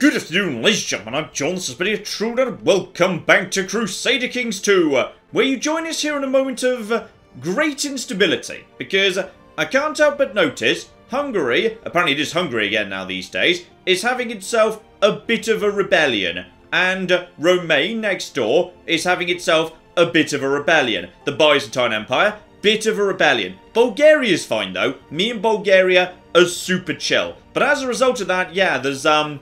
Good afternoon, ladies and gentlemen, I'm John, this is Many A True Nerd, and welcome back to Crusader Kings 2, uh, where you join us here in a moment of uh, great instability, because I can't help but notice Hungary, apparently it is Hungary again now these days, is having itself a bit of a rebellion, and Romaine next door is having itself a bit of a rebellion. The Byzantine Empire, bit of a rebellion. Bulgaria's fine though, me and Bulgaria are super chill. But as a result of that, yeah, there's, um,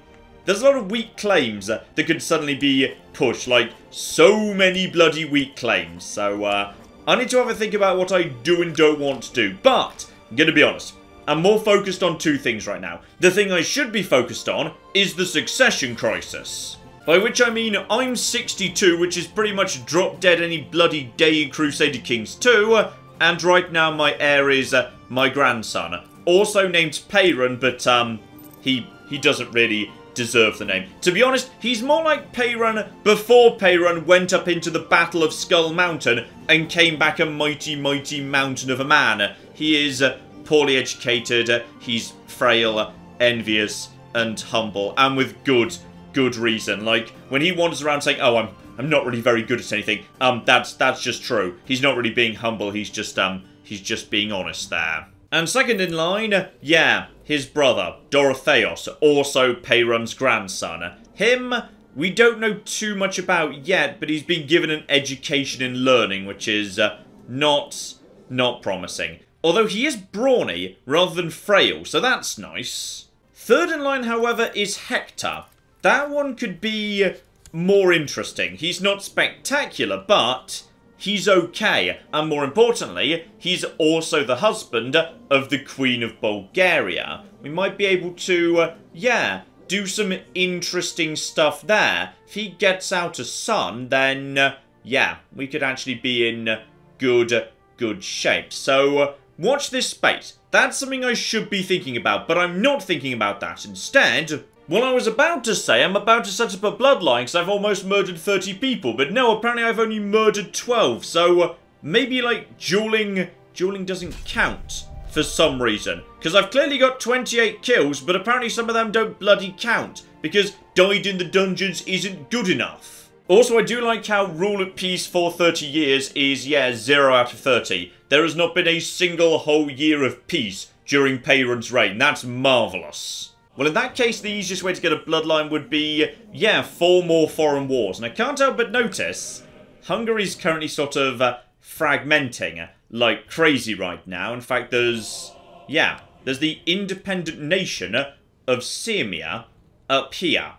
there's a lot of weak claims that could suddenly be pushed. Like, so many bloody weak claims. So, uh, I need to have a think about what I do and don't want to do. But, I'm going to be honest. I'm more focused on two things right now. The thing I should be focused on is the succession crisis. By which I mean I'm 62, which is pretty much drop dead any bloody day in Crusader Kings 2, and right now my heir is uh, my grandson. Also named Peyron, but um, he he doesn't really deserve the name. To be honest, he's more like Peyron before Peyron went up into the Battle of Skull Mountain and came back a mighty, mighty mountain of a man. He is uh, poorly educated, uh, he's frail, envious, and humble, and with good, good reason. Like, when he wanders around saying, oh, I'm I'm not really very good at anything, um, that's that's just true. He's not really being humble, he's just, um, he's just being honest there. And second in line, yeah, his brother, Dorotheos, also Peyron's grandson. Him, we don't know too much about yet, but he's been given an education in learning, which is uh, not, not promising. Although he is brawny rather than frail, so that's nice. Third in line, however, is Hector. That one could be more interesting. He's not spectacular, but he's okay. And more importantly, he's also the husband of the Queen of Bulgaria. We might be able to, uh, yeah, do some interesting stuff there. If he gets out a son, then, uh, yeah, we could actually be in good, good shape. So, uh, watch this space. That's something I should be thinking about, but I'm not thinking about that. Instead, well, I was about to say I'm about to set up a bloodline because I've almost murdered 30 people, but no, apparently I've only murdered 12, so uh, maybe, like, dueling... Dueling doesn't count for some reason. Because I've clearly got 28 kills, but apparently some of them don't bloody count, because died in the dungeons isn't good enough. Also, I do like how rule at peace for 30 years is, yeah, 0 out of 30. There has not been a single whole year of peace during Peyron's reign. That's marvellous. Well, in that case, the easiest way to get a bloodline would be, yeah, four more foreign wars. And I can't help but notice Hungary's currently sort of uh, fragmenting uh, like crazy right now. In fact, there's, yeah, there's the independent nation uh, of Sirmia up here.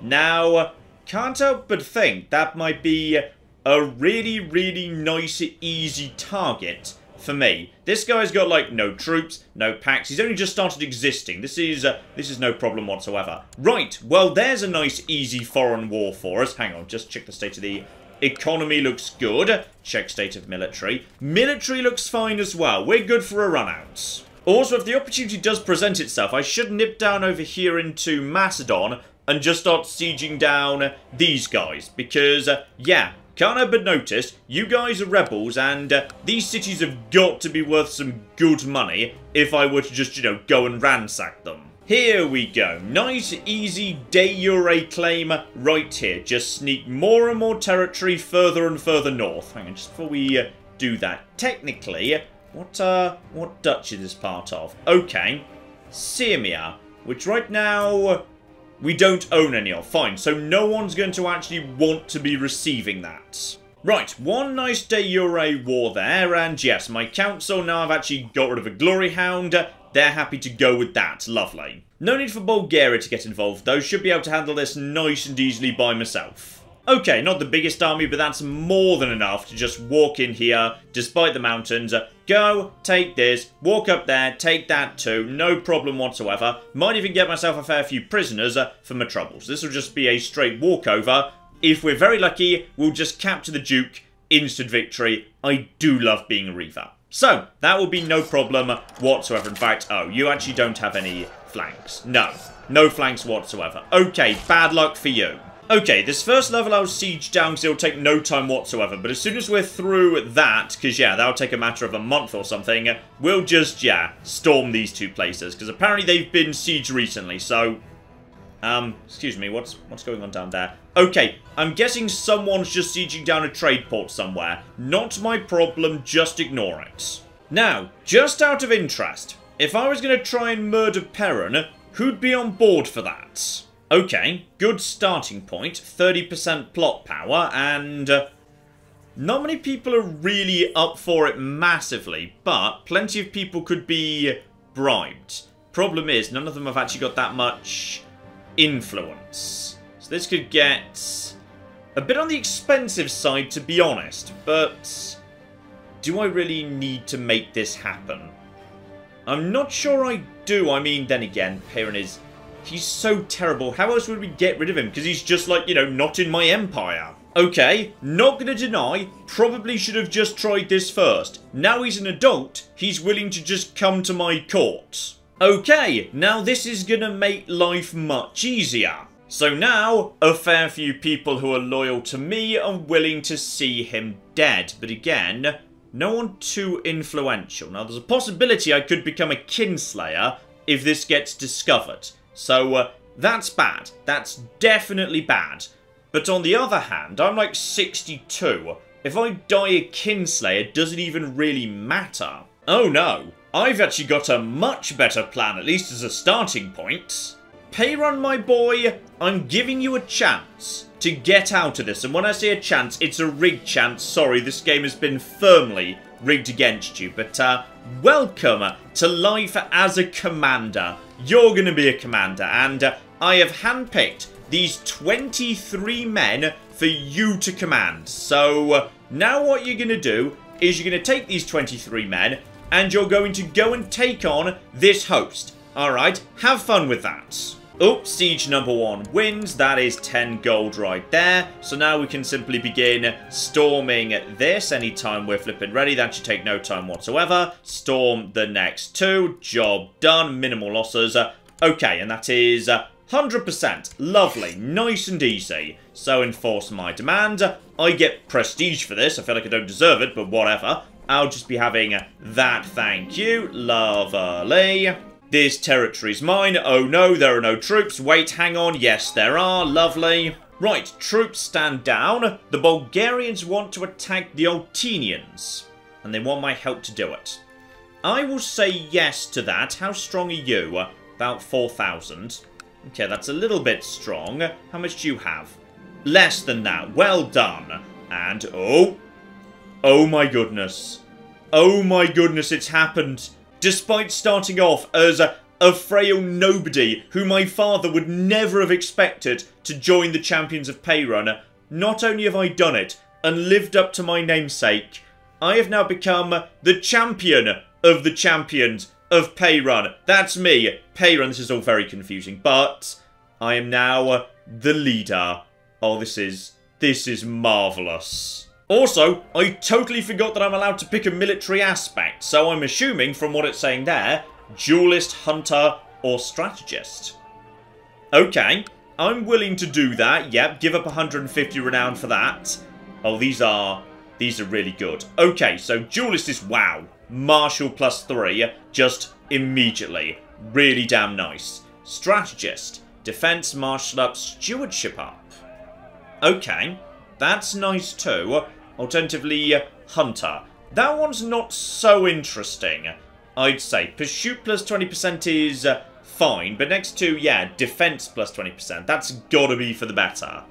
Now, uh, can't help but think that might be a really, really nice, easy target for me. This guy's got, like, no troops, no packs. He's only just started existing. This is, uh, this is no problem whatsoever. Right, well, there's a nice, easy foreign war for us. Hang on, just check the state of the economy looks good. Check state of military. Military looks fine as well. We're good for a run-out. Also, if the opportunity does present itself, I should nip down over here into Macedon and just start sieging down these guys. Because, uh, yeah, can't help but notice, you guys are rebels, and uh, these cities have got to be worth some good money if I were to just, you know, go and ransack them. Here we go. Nice, easy de jure claim right here. Just sneak more and more territory further and further north. Hang on, just before we uh, do that. Technically, what, uh, what duchy is this part of? Okay. Sirmia, which right now we don't own any of. Fine, so no one's going to actually want to be receiving that. Right, one nice de jure war there, and yes, my council now I've actually got rid of a glory hound. They're happy to go with that. Lovely. No need for Bulgaria to get involved, though. Should be able to handle this nice and easily by myself. Okay, not the biggest army, but that's more than enough to just walk in here, despite the mountains. Go, take this, walk up there, take that too, no problem whatsoever. Might even get myself a fair few prisoners uh, for my troubles. This will just be a straight walkover. If we're very lucky, we'll just capture the Duke, instant victory. I do love being a Reaver. So, that will be no problem whatsoever. In fact, oh, you actually don't have any flanks. No, no flanks whatsoever. Okay, bad luck for you. Okay, this first level I'll siege down because it'll take no time whatsoever, but as soon as we're through that, because yeah, that'll take a matter of a month or something, we'll just, yeah, storm these two places, because apparently they've been sieged recently, so... Um, excuse me, what's what's going on down there? Okay, I'm guessing someone's just sieging down a trade port somewhere. Not my problem, just ignore it. Now, just out of interest, if I was going to try and murder Peyron, who'd be on board for that? Okay, good starting point, 30% plot power, and... Uh, not many people are really up for it massively, but plenty of people could be bribed. Problem is, none of them have actually got that much influence. So this could get a bit on the expensive side, to be honest, but do I really need to make this happen? I'm not sure I do. I mean, then again, Peyron is... He's so terrible. How else would we get rid of him? Because he's just like, you know, not in my empire. Okay, not gonna deny, probably should have just tried this first. Now he's an adult, he's willing to just come to my court. Okay, now this is gonna make life much easier. So now, a fair few people who are loyal to me are willing to see him dead. But again, no one too influential. Now, there's a possibility I could become a kinslayer if this gets discovered. So, uh, that's bad. That's definitely bad. But on the other hand, I'm like 62. If I die a kinslayer, does it even really matter? Oh no, I've actually got a much better plan, at least as a starting point. Peyron, my boy, I'm giving you a chance to get out of this. And when I say a chance, it's a rigged chance. Sorry, this game has been firmly rigged against you. But uh, welcome to life as a commander. You're going to be a commander. And uh, I have handpicked these 23 men for you to command. So uh, now what you're going to do is you're going to take these 23 men and you're going to go and take on this host. Alright, have fun with that. Oh, siege number one wins. That is 10 gold right there. So now we can simply begin storming this anytime we're flipping ready. That should take no time whatsoever. Storm the next two. Job done. Minimal losses. Okay, and that is 100%. Lovely. Nice and easy. So enforce my demand. I get prestige for this. I feel like I don't deserve it, but whatever. I'll just be having that, thank you. Lovely. This territory's mine. Oh no, there are no troops. Wait, hang on. Yes, there are. Lovely. Right, troops stand down. The Bulgarians want to attack the Oltenians. And they want my help to do it. I will say yes to that. How strong are you? About 4,000. Okay, that's a little bit strong. How much do you have? Less than that. Well done. And, oh. Oh my goodness. Oh my goodness, it's happened. Despite starting off as a, a frail nobody who my father would never have expected to join the Champions of Peyron, not only have I done it and lived up to my namesake, I have now become the champion of the champions of Peyron. That's me. Peyron, this is all very confusing, but I am now the leader. Oh, this is, this is marvellous. Also, I totally forgot that I'm allowed to pick a military aspect, so I'm assuming from what it's saying there, duelist, hunter, or strategist. Okay, I'm willing to do that. Yep, give up 150 renown for that. Oh, these are, these are really good. Okay, so duelist is wow. Martial plus three, just immediately. Really damn nice. Strategist, defense, martial up, stewardship up. Okay, that's nice too. Alternatively, hunter. That one's not so interesting, I'd say. Pursuit plus 20% is uh, fine, but next to, yeah, defense plus 20%. That's gotta be for the better.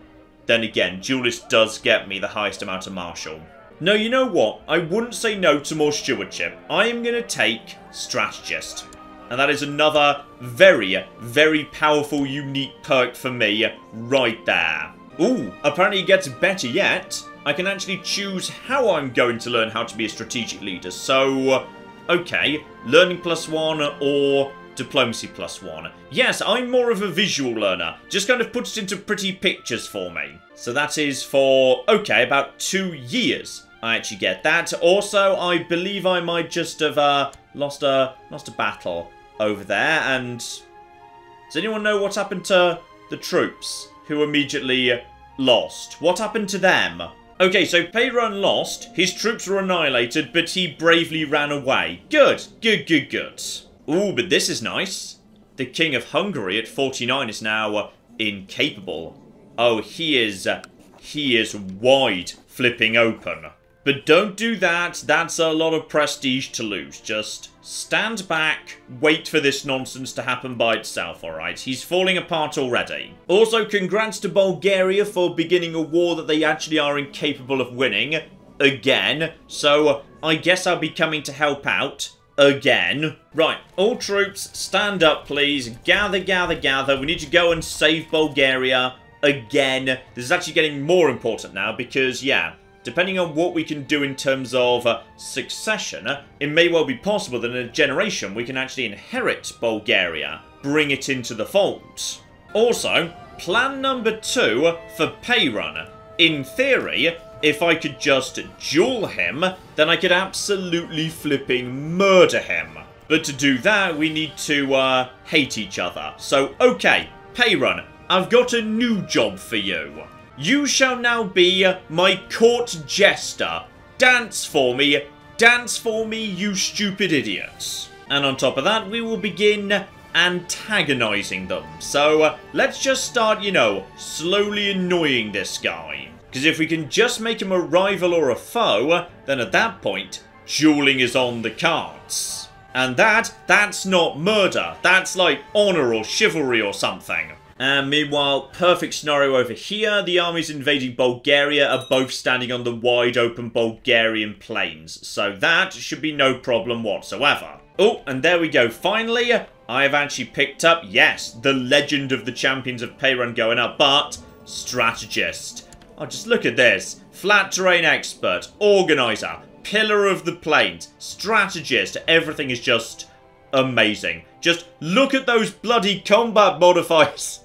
Then again, duelist does get me the highest amount of martial. No, you know what? I wouldn't say no to more stewardship. I am going to take strategist. And that is another very, very powerful, unique perk for me right there. Ooh, apparently it gets better yet. I can actually choose how I'm going to learn how to be a strategic leader. So, okay, learning plus one or diplomacy plus one. Yes, I'm more of a visual learner. Just kind of puts it into pretty pictures for me. So that is for, okay, about two years. I actually get that. Also, I believe I might just have uh, lost a lost a battle over there. And does anyone know what happened to the troops who immediately lost? What happened to them? Okay, so Peyron lost. His troops were annihilated, but he bravely ran away. Good, good, good, good. Ooh, but this is nice. The King of Hungary at 49 is now uh, incapable. Oh, he is... Uh, he is wide flipping open. But don't do that, that's a lot of prestige to lose. Just stand back, wait for this nonsense to happen by itself, alright? He's falling apart already. Also, congrats to Bulgaria for beginning a war that they actually are incapable of winning. Again. So, I guess I'll be coming to help out. Again. Right, all troops, stand up please. Gather, gather, gather. We need to go and save Bulgaria. Again. This is actually getting more important now because, yeah, depending on what we can do in terms of uh, succession, uh, it may well be possible that in a generation we can actually inherit Bulgaria, bring it into the fold. Also, plan number two for Peyron. In theory, if I could just duel him, then I could absolutely flipping murder him. But to do that, we need to uh, hate each other. So, okay, Peyron, I've got a new job for you. You shall now be my court jester. Dance for me. Dance for me, you stupid idiots. And on top of that, we will begin antagonizing them. So uh, let's just start, you know, slowly annoying this guy. Because if we can just make him a rival or a foe, then at that point, dueling is on the cards. And that, that's not murder. That's like honor or chivalry or something. And meanwhile, perfect scenario over here. The armies invading Bulgaria are both standing on the wide open Bulgarian plains. So that should be no problem whatsoever. Oh, and there we go. Finally, I have actually picked up, yes, the legend of the champions of Peyron going up, but strategist. Oh, just look at this. Flat terrain expert, organizer, pillar of the plains, strategist. Everything is just amazing. Just look at those bloody combat modifiers.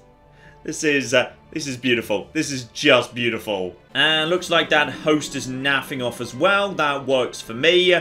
This is uh, this is beautiful. This is just beautiful. And looks like that host is naffing off as well. That works for me.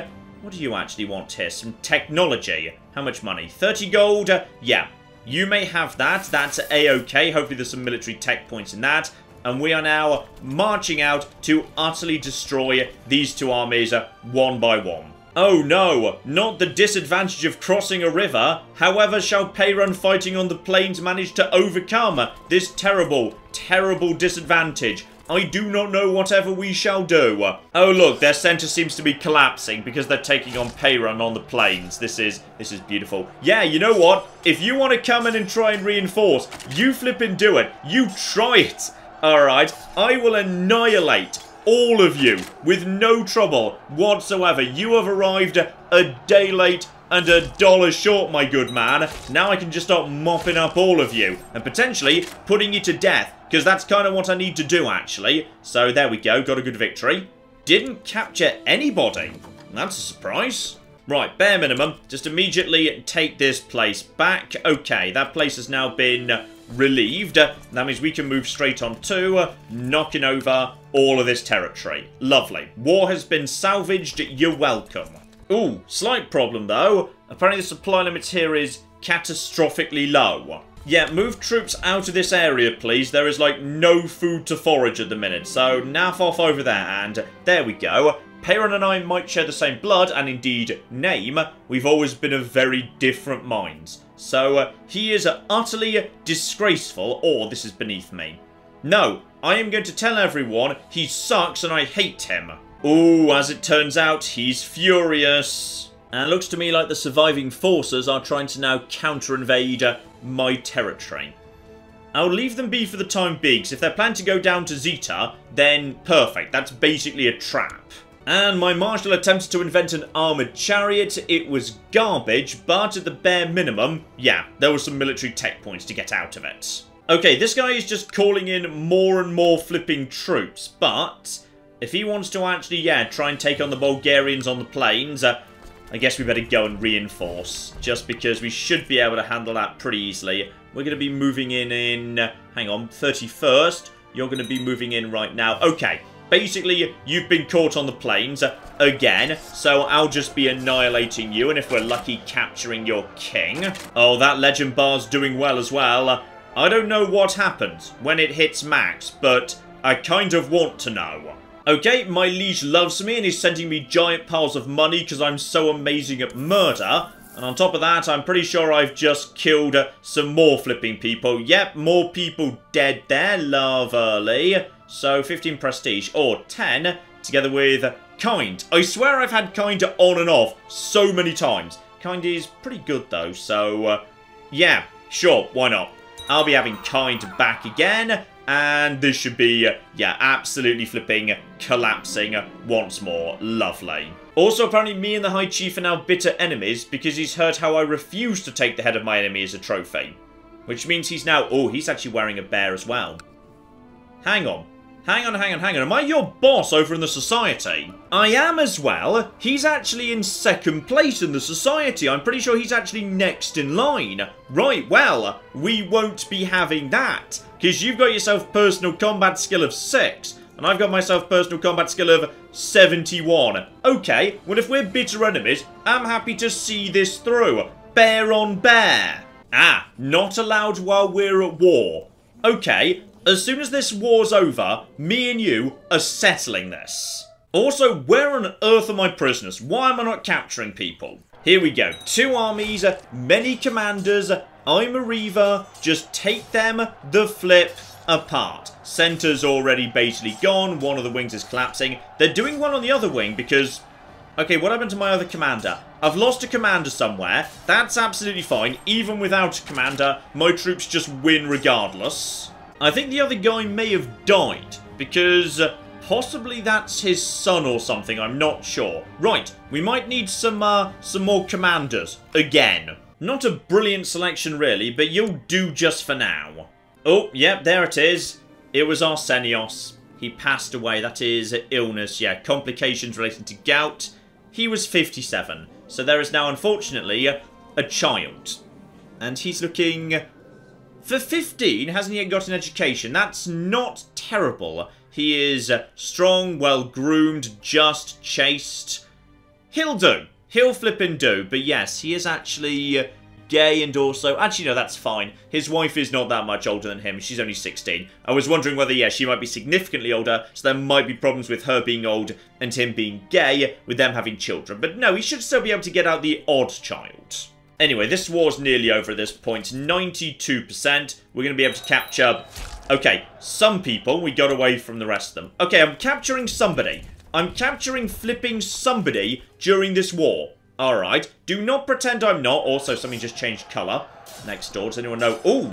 What do you actually want here? Some technology. How much money? 30 gold? Yeah. You may have that. That's a-okay. Hopefully there's some military tech points in that. And we are now marching out to utterly destroy these two armies uh, one by one. Oh no, not the disadvantage of crossing a river. However shall Peyron fighting on the plains manage to overcome this terrible, terrible disadvantage? I do not know whatever we shall do. Oh look, their centre seems to be collapsing because they're taking on Peyron on the plains. This is this is beautiful. Yeah, you know what? If you want to come in and try and reinforce, you flip and do it. You try it. Alright, I will annihilate all of you, with no trouble whatsoever. You have arrived a day late and a dollar short, my good man. Now I can just start mopping up all of you and potentially putting you to death, because that's kind of what I need to do, actually. So there we go, got a good victory. Didn't capture anybody. That's a surprise. Right, bare minimum, just immediately take this place back. Okay, that place has now been relieved. That means we can move straight on to knocking over all of this territory. Lovely. War has been salvaged. You're welcome. Ooh, slight problem though. Apparently the supply limit here is catastrophically low. Yeah, move troops out of this area, please. There is, like, no food to forage at the minute. So, naff off over there, and there we go. Peyron and I might share the same blood, and indeed name. We've always been of very different minds. So, uh, he is utterly disgraceful, or this is beneath me. No, I am going to tell everyone he sucks and I hate him. Ooh, as it turns out, he's furious. And it looks to me like the surviving forces are trying to now counter-invade my territory. I'll leave them be for the time being, because if they're planning to go down to Zeta, then perfect. That's basically a trap. And my marshal attempted to invent an armoured chariot. It was garbage, but at the bare minimum, yeah, there were some military tech points to get out of it. Okay, this guy is just calling in more and more flipping troops, but if he wants to actually, yeah, try and take on the Bulgarians on the plains, uh, I guess we better go and reinforce, just because we should be able to handle that pretty easily. We're going to be moving in in, hang on, 31st. You're going to be moving in right now. Okay, basically, you've been caught on the plains uh, again, so I'll just be annihilating you, and if we're lucky, capturing your king. Oh, that legend bar's doing well as well. I don't know what happens when it hits max, but I kind of want to know. Okay, my liege loves me and is sending me giant piles of money because I'm so amazing at murder, And on top of that, I'm pretty sure I've just killed uh, some more flipping people. Yep, more people dead there. Lovely. So 15 prestige, or 10, together with kind. I swear I've had kind on and off so many times. Kind is pretty good though, so uh, yeah, sure, why not? I'll be having kind back again, and this should be, yeah, absolutely flipping, collapsing once more. Lovely. Also, apparently me and the High Chief are now bitter enemies because he's heard how I refuse to take the head of my enemy as a trophy. Which means he's now... Oh, he's actually wearing a bear as well. Hang on. Hang on, hang on, hang on. Am I your boss over in the society? I am as well. He's actually in second place in the society. I'm pretty sure he's actually next in line. Right, well, we won't be having that. Because you've got yourself personal combat skill of 6. And I've got myself personal combat skill of 71. Okay, well if we're bitter enemies, I'm happy to see this through. Bear on bear. Ah, not allowed while we're at war. Okay, as soon as this war's over, me and you are settling this. Also, where on earth are my prisoners? Why am I not capturing people? Here we go. Two armies, many commanders. I'm a Reaver. Just take them the flip apart. Centre's already basically gone. One of the wings is collapsing. They're doing one on the other wing because... Okay, what happened to my other commander? I've lost a commander somewhere. That's absolutely fine. Even without a commander, my troops just win regardless. I think the other guy may have died, because uh, possibly that's his son or something, I'm not sure. Right, we might need some, uh, some more commanders, again. Not a brilliant selection really, but you'll do just for now. Oh, yep, there it is. It was Arsenios. He passed away, that is illness, yeah, complications relating to gout. He was 57, so there is now, unfortunately, a child. And he's looking for 15, hasn't yet got an education. That's not terrible. He is uh, strong, well-groomed, just, chaste. He'll do. He'll flip and do. But yes, he is actually uh, gay and also... Actually, no, that's fine. His wife is not that much older than him. She's only 16. I was wondering whether, yeah, she might be significantly older, so there might be problems with her being old and him being gay, with them having children. But no, he should still be able to get out the odd child. Anyway, this war's nearly over at this point. 92%. We're going to be able to capture... Okay, some people. We got away from the rest of them. Okay, I'm capturing somebody. I'm capturing flipping somebody during this war. Alright. Do not pretend I'm not. Also, something just changed colour. Next door. Does anyone know? Ooh.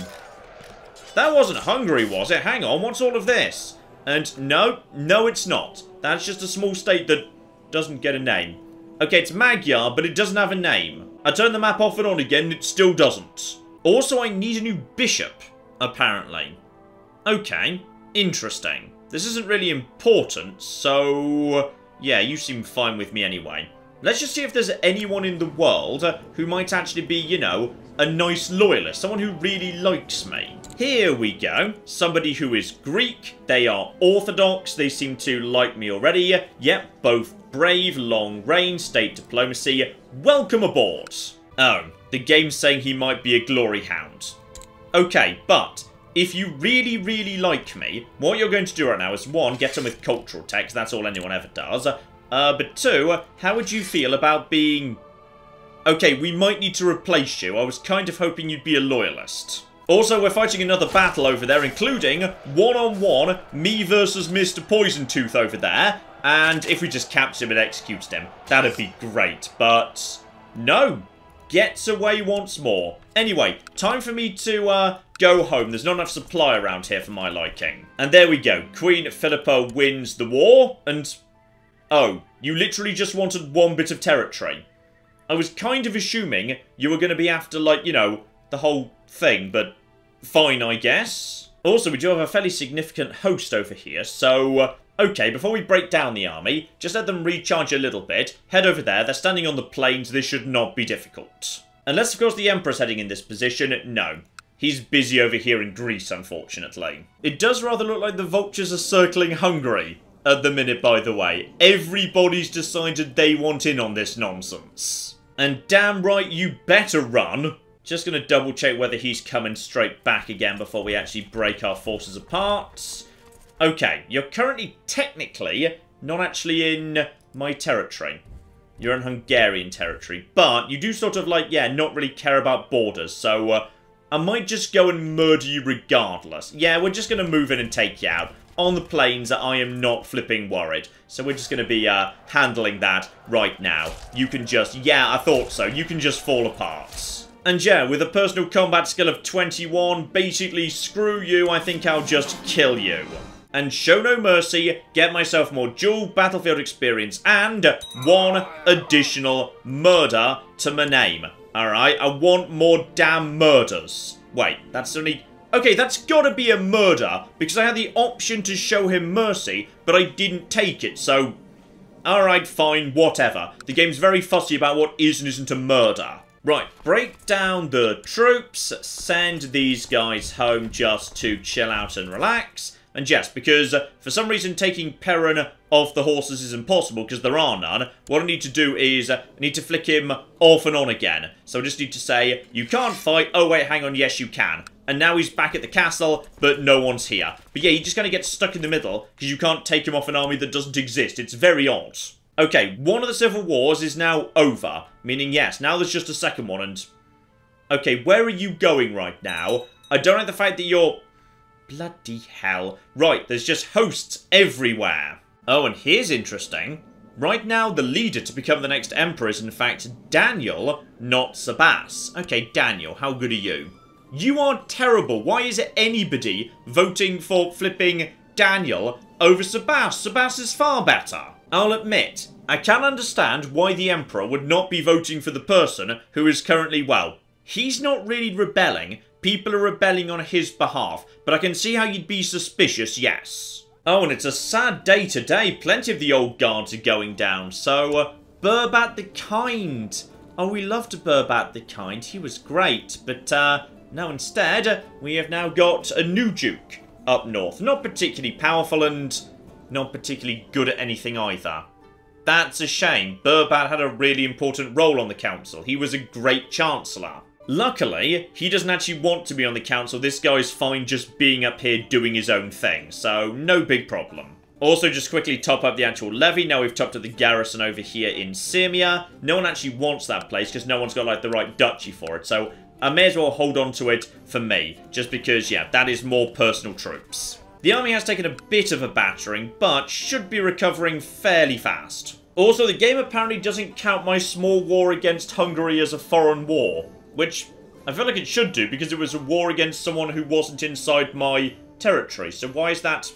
That wasn't Hungary, was it? Hang on. What's all of this? And no, no it's not. That's just a small state that doesn't get a name. Okay, it's Magyar, but it doesn't have a name. I turned the map off and on again, it still doesn't. Also, I need a new bishop, apparently. Okay, interesting. This isn't really important, so... Yeah, you seem fine with me anyway. Let's just see if there's anyone in the world who might actually be, you know, a nice loyalist. Someone who really likes me. Here we go. Somebody who is Greek. They are Orthodox. They seem to like me already. Yep, both brave, long range, state diplomacy. Welcome aboard. Oh, the game's saying he might be a glory hound. Okay, but if you really, really like me, what you're going to do right now is, one, get on with cultural tech. That's all anyone ever does. Uh, but two, how would you feel about being... Okay, we might need to replace you. I was kind of hoping you'd be a loyalist. Also, we're fighting another battle over there, including one-on-one, -on -one, me versus Mr. Poison Tooth over there. And if we just capture him and execute him, that'd be great. But no, gets away once more. Anyway, time for me to uh, go home. There's not enough supply around here for my liking. And there we go. Queen Philippa wins the war. And, oh, you literally just wanted one bit of territory. I was kind of assuming you were going to be after, like, you know, the whole thing. But fine, I guess. Also, we do have a fairly significant host over here. So, uh, Okay, before we break down the army, just let them recharge a little bit. Head over there, they're standing on the plains, this should not be difficult. Unless, of course, the Emperor's heading in this position, no. He's busy over here in Greece, unfortunately. It does rather look like the vultures are circling Hungary at the minute, by the way. Everybody's decided they want in on this nonsense. And damn right you better run. Just gonna double check whether he's coming straight back again before we actually break our forces apart. Okay, you're currently technically not actually in my territory. You're in Hungarian territory. But you do sort of like, yeah, not really care about borders. So uh, I might just go and murder you regardless. Yeah, we're just going to move in and take you out. On the plains, I am not flipping worried. So we're just going to be uh, handling that right now. You can just, yeah, I thought so. You can just fall apart. And yeah, with a personal combat skill of 21, basically screw you, I think I'll just kill you. And show no mercy, get myself more duel battlefield experience and one additional murder to my name. Alright, I want more damn murders. Wait, that's only... Okay, that's gotta be a murder, because I had the option to show him mercy, but I didn't take it, so... Alright, fine, whatever. The game's very fussy about what is and isn't a murder. Right, break down the troops, send these guys home just to chill out and relax. And yes, because uh, for some reason taking Peyron off the horses is impossible because there are none, what I need to do is uh, I need to flick him off and on again. So I just need to say, you can't fight, oh wait, hang on, yes you can. And now he's back at the castle, but no one's here. But yeah, you just kind of get stuck in the middle because you can't take him off an army that doesn't exist. It's very odd. Okay, one of the civil wars is now over. Meaning, yes, now there's just a second one, and... Okay, where are you going right now? I don't like the fact that you're... Bloody hell. Right, there's just hosts everywhere. Oh, and here's interesting. Right now, the leader to become the next emperor is in fact Daniel, not Sabas. Okay, Daniel, how good are you? You are terrible. Why is it anybody voting for flipping Daniel over Sabas? Sabas is far better. I'll admit, I can understand why the Emperor would not be voting for the person who is currently, well, he's not really rebelling, people are rebelling on his behalf, but I can see how you'd be suspicious, yes. Oh, and it's a sad day today, plenty of the old guards are going down, so, uh, Burbat the Kind. Oh, we loved Burbat the Kind, he was great, but, uh, now instead, we have now got a new Duke up north. Not particularly powerful and not particularly good at anything either. That's a shame. Burbat had a really important role on the council. He was a great chancellor. Luckily, he doesn't actually want to be on the council. This guy's fine just being up here doing his own thing, so no big problem. Also, just quickly top up the actual levy. Now we've topped up the garrison over here in Sirmia. No one actually wants that place because no one's got like the right duchy for it. So I may as well hold on to it for me. Just because, yeah, that is more personal troops. The army has taken a bit of a battering, but should be recovering fairly fast. Also, the game apparently doesn't count my small war against Hungary as a foreign war, which I feel like it should do because it was a war against someone who wasn't inside my territory, so why is that...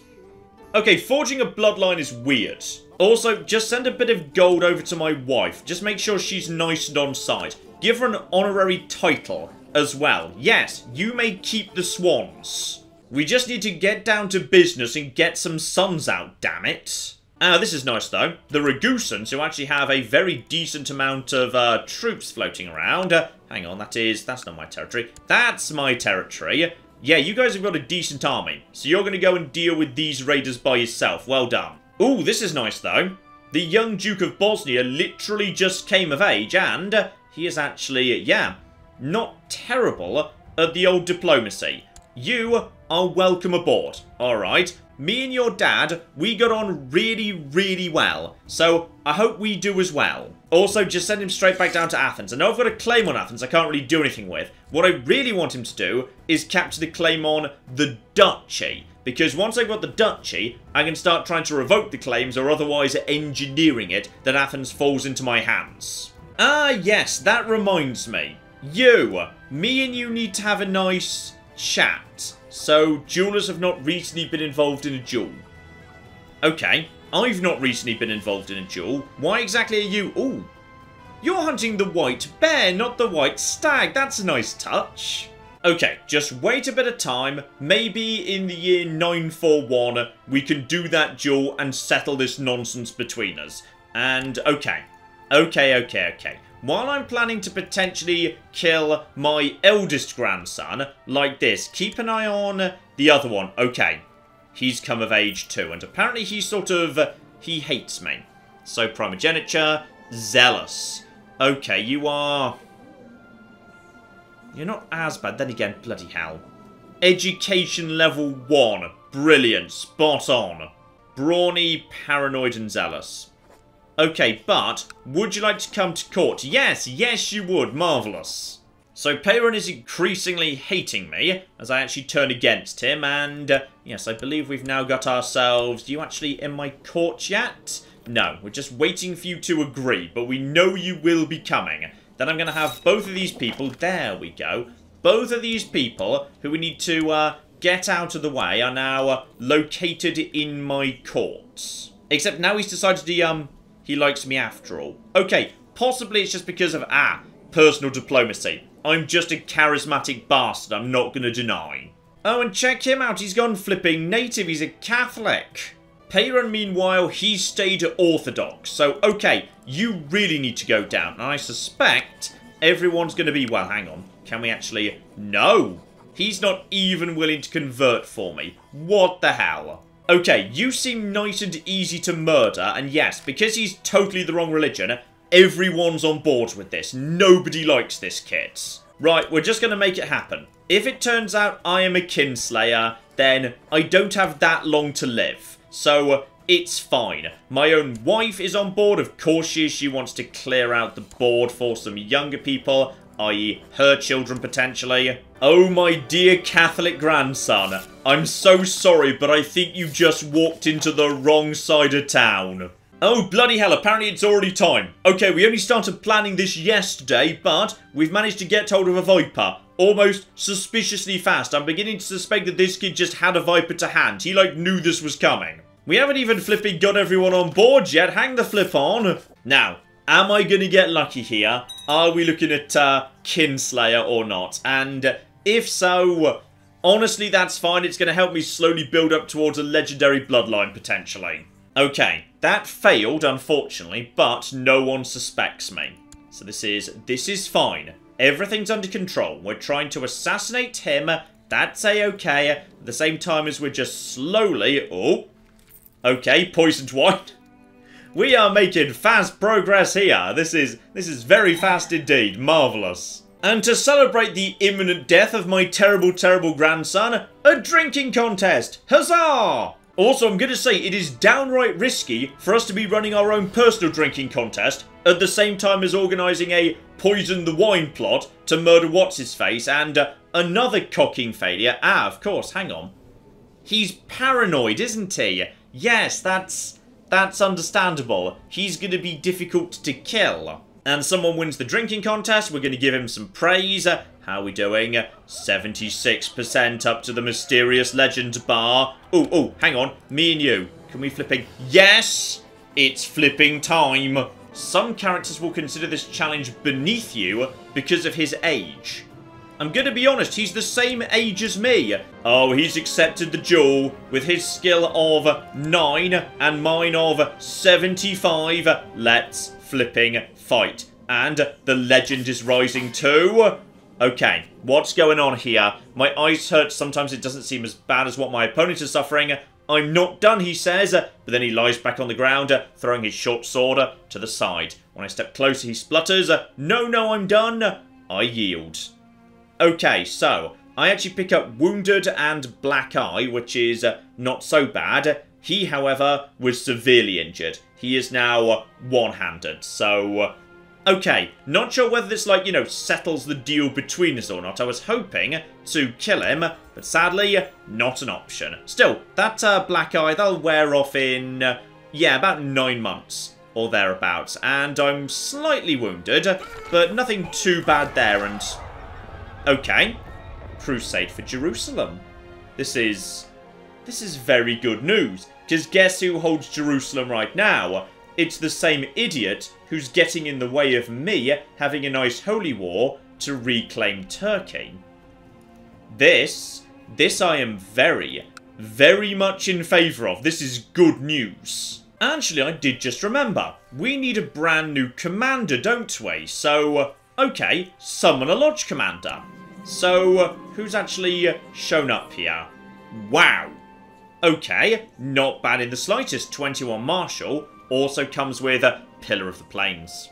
Okay, forging a bloodline is weird. Also, just send a bit of gold over to my wife. Just make sure she's nice and on side. Give her an honorary title as well. Yes, you may keep the swans. We just need to get down to business and get some sons out, damn it. Ah, this is nice though. The Ragusans, who actually have a very decent amount of uh, troops floating around. Uh, hang on, that is, that's not my territory. That's my territory. Yeah, you guys have got a decent army. So you're going to go and deal with these raiders by yourself. Well done. Ooh, this is nice though. The young Duke of Bosnia literally just came of age and he is actually, yeah, not terrible at the old diplomacy. You are welcome aboard, alright? Me and your dad, we got on really, really well. So, I hope we do as well. Also, just send him straight back down to Athens. I know I've got a claim on Athens I can't really do anything with. What I really want him to do is capture the claim on the Duchy. Because once I've got the Duchy, I can start trying to revoke the claims or otherwise engineering it that Athens falls into my hands. Ah, yes, that reminds me. You, me and you need to have a nice chat. So, jewelers have not recently been involved in a duel. Okay, I've not recently been involved in a duel. Why exactly are you... Ooh, you're hunting the white bear, not the white stag. That's a nice touch. Okay, just wait a bit of time. Maybe in the year 941, we can do that duel and settle this nonsense between us. And, okay. Okay, okay, okay. While I'm planning to potentially kill my eldest grandson, like this, keep an eye on the other one. Okay, he's come of age too, and apparently he sort of, he hates me. So primogeniture, zealous. Okay, you are... You're not as bad, then again, bloody hell. Education level 1. Brilliant, spot on. Brawny, paranoid and zealous. Okay, but would you like to come to court? Yes, yes you would. Marvellous. So Peyron is increasingly hating me as I actually turn against him and uh, yes, I believe we've now got ourselves... you actually in my court yet? No, we're just waiting for you to agree, but we know you will be coming. Then I'm going to have both of these people, there we go, both of these people who we need to uh, get out of the way are now uh, located in my courts. Except now he's decided to um, he likes me after all. Okay, possibly it's just because of, ah, personal diplomacy. I'm just a charismatic bastard, I'm not going to deny. Oh, and check him out, he's gone flipping native, he's a Catholic. Peyron, meanwhile, he stayed orthodox. So, okay, you really need to go down. And I suspect everyone's going to be... Well, hang on. Can we actually... No! He's not even willing to convert for me. What the hell? Okay, you seem nice and easy to murder, and yes, because he's totally the wrong religion, everyone's on board with this. Nobody likes this kid. Right, we're just going to make it happen. If it turns out I am a kinslayer, then I don't have that long to live. So, it's fine. My own wife is on board. Of course she is. She wants to clear out the board for some younger people, i.e. her children potentially. Oh, my dear Catholic grandson. I'm so sorry, but I think you just walked into the wrong side of town. Oh, bloody hell, apparently it's already time. Okay, we only started planning this yesterday, but we've managed to get hold of a Viper. Almost suspiciously fast. I'm beginning to suspect that this kid just had a Viper to hand. He, like, knew this was coming. We haven't even flipping got everyone on board yet. Hang the flip on. Now, am I going to get lucky here? Are we looking at uh, Kinslayer or not? And if so, honestly, that's fine. It's going to help me slowly build up towards a legendary bloodline, potentially. Okay, that failed, unfortunately, but no one suspects me. So this is, this is fine. Everything's under control. We're trying to assassinate him. That's a-okay. At the same time as we're just slowly... Oh, Okay, poisoned wine. We are making fast progress here. This is this is very fast indeed. Marvellous. And to celebrate the imminent death of my terrible, terrible grandson, a drinking contest. Huzzah! Also, I'm to say it is downright risky for us to be running our own personal drinking contest at the same time as organising a poison the wine plot to murder what's-his-face and uh, another cocking failure. Ah, of course, hang on. He's paranoid, isn't he? Yes, that's that's understandable. He's to be difficult to kill. And someone wins the drinking contest, we're going to give him some praise. How are we doing? 76% up to the mysterious legend bar. Oh, oh, hang on. Me and you. Can we flipping? Yes! It's flipping time. Some characters will consider this challenge beneath you because of his age. I'm gonna be honest, he's the same age as me. Oh, he's accepted the duel with his skill of 9 and mine of 75. Let's flipping fight. And the legend is rising too. Okay, what's going on here? My eyes hurt. Sometimes it doesn't seem as bad as what my opponent is suffering. I'm not done, he says, but then he lies back on the ground, throwing his short sword to the side. When I step closer, he splutters. No, no, I'm done. I yield. Okay, so I actually pick up Wounded and Black Eye, which is uh, not so bad. He, however, was severely injured. He is now one-handed, so... Uh, okay, not sure whether this, like, you know, settles the deal between us or not. I was hoping to kill him, but sadly, not an option. Still, that uh, Black Eye, they'll wear off in, uh, yeah, about nine months or thereabouts. And I'm slightly wounded, but nothing too bad there, and Okay. Crusade for Jerusalem. This is... This is very good news. Because guess who holds Jerusalem right now? It's the same idiot who's getting in the way of me having a nice holy war to reclaim Turkey. This, this I am very, very much in favour of. This is good news. Actually, I did just remember. We need a brand new commander, don't we? So, Okay, summon a lodge commander. So, who's actually shown up here? Wow. Okay, not bad in the slightest. 21 martial also comes with a Pillar of the Plains.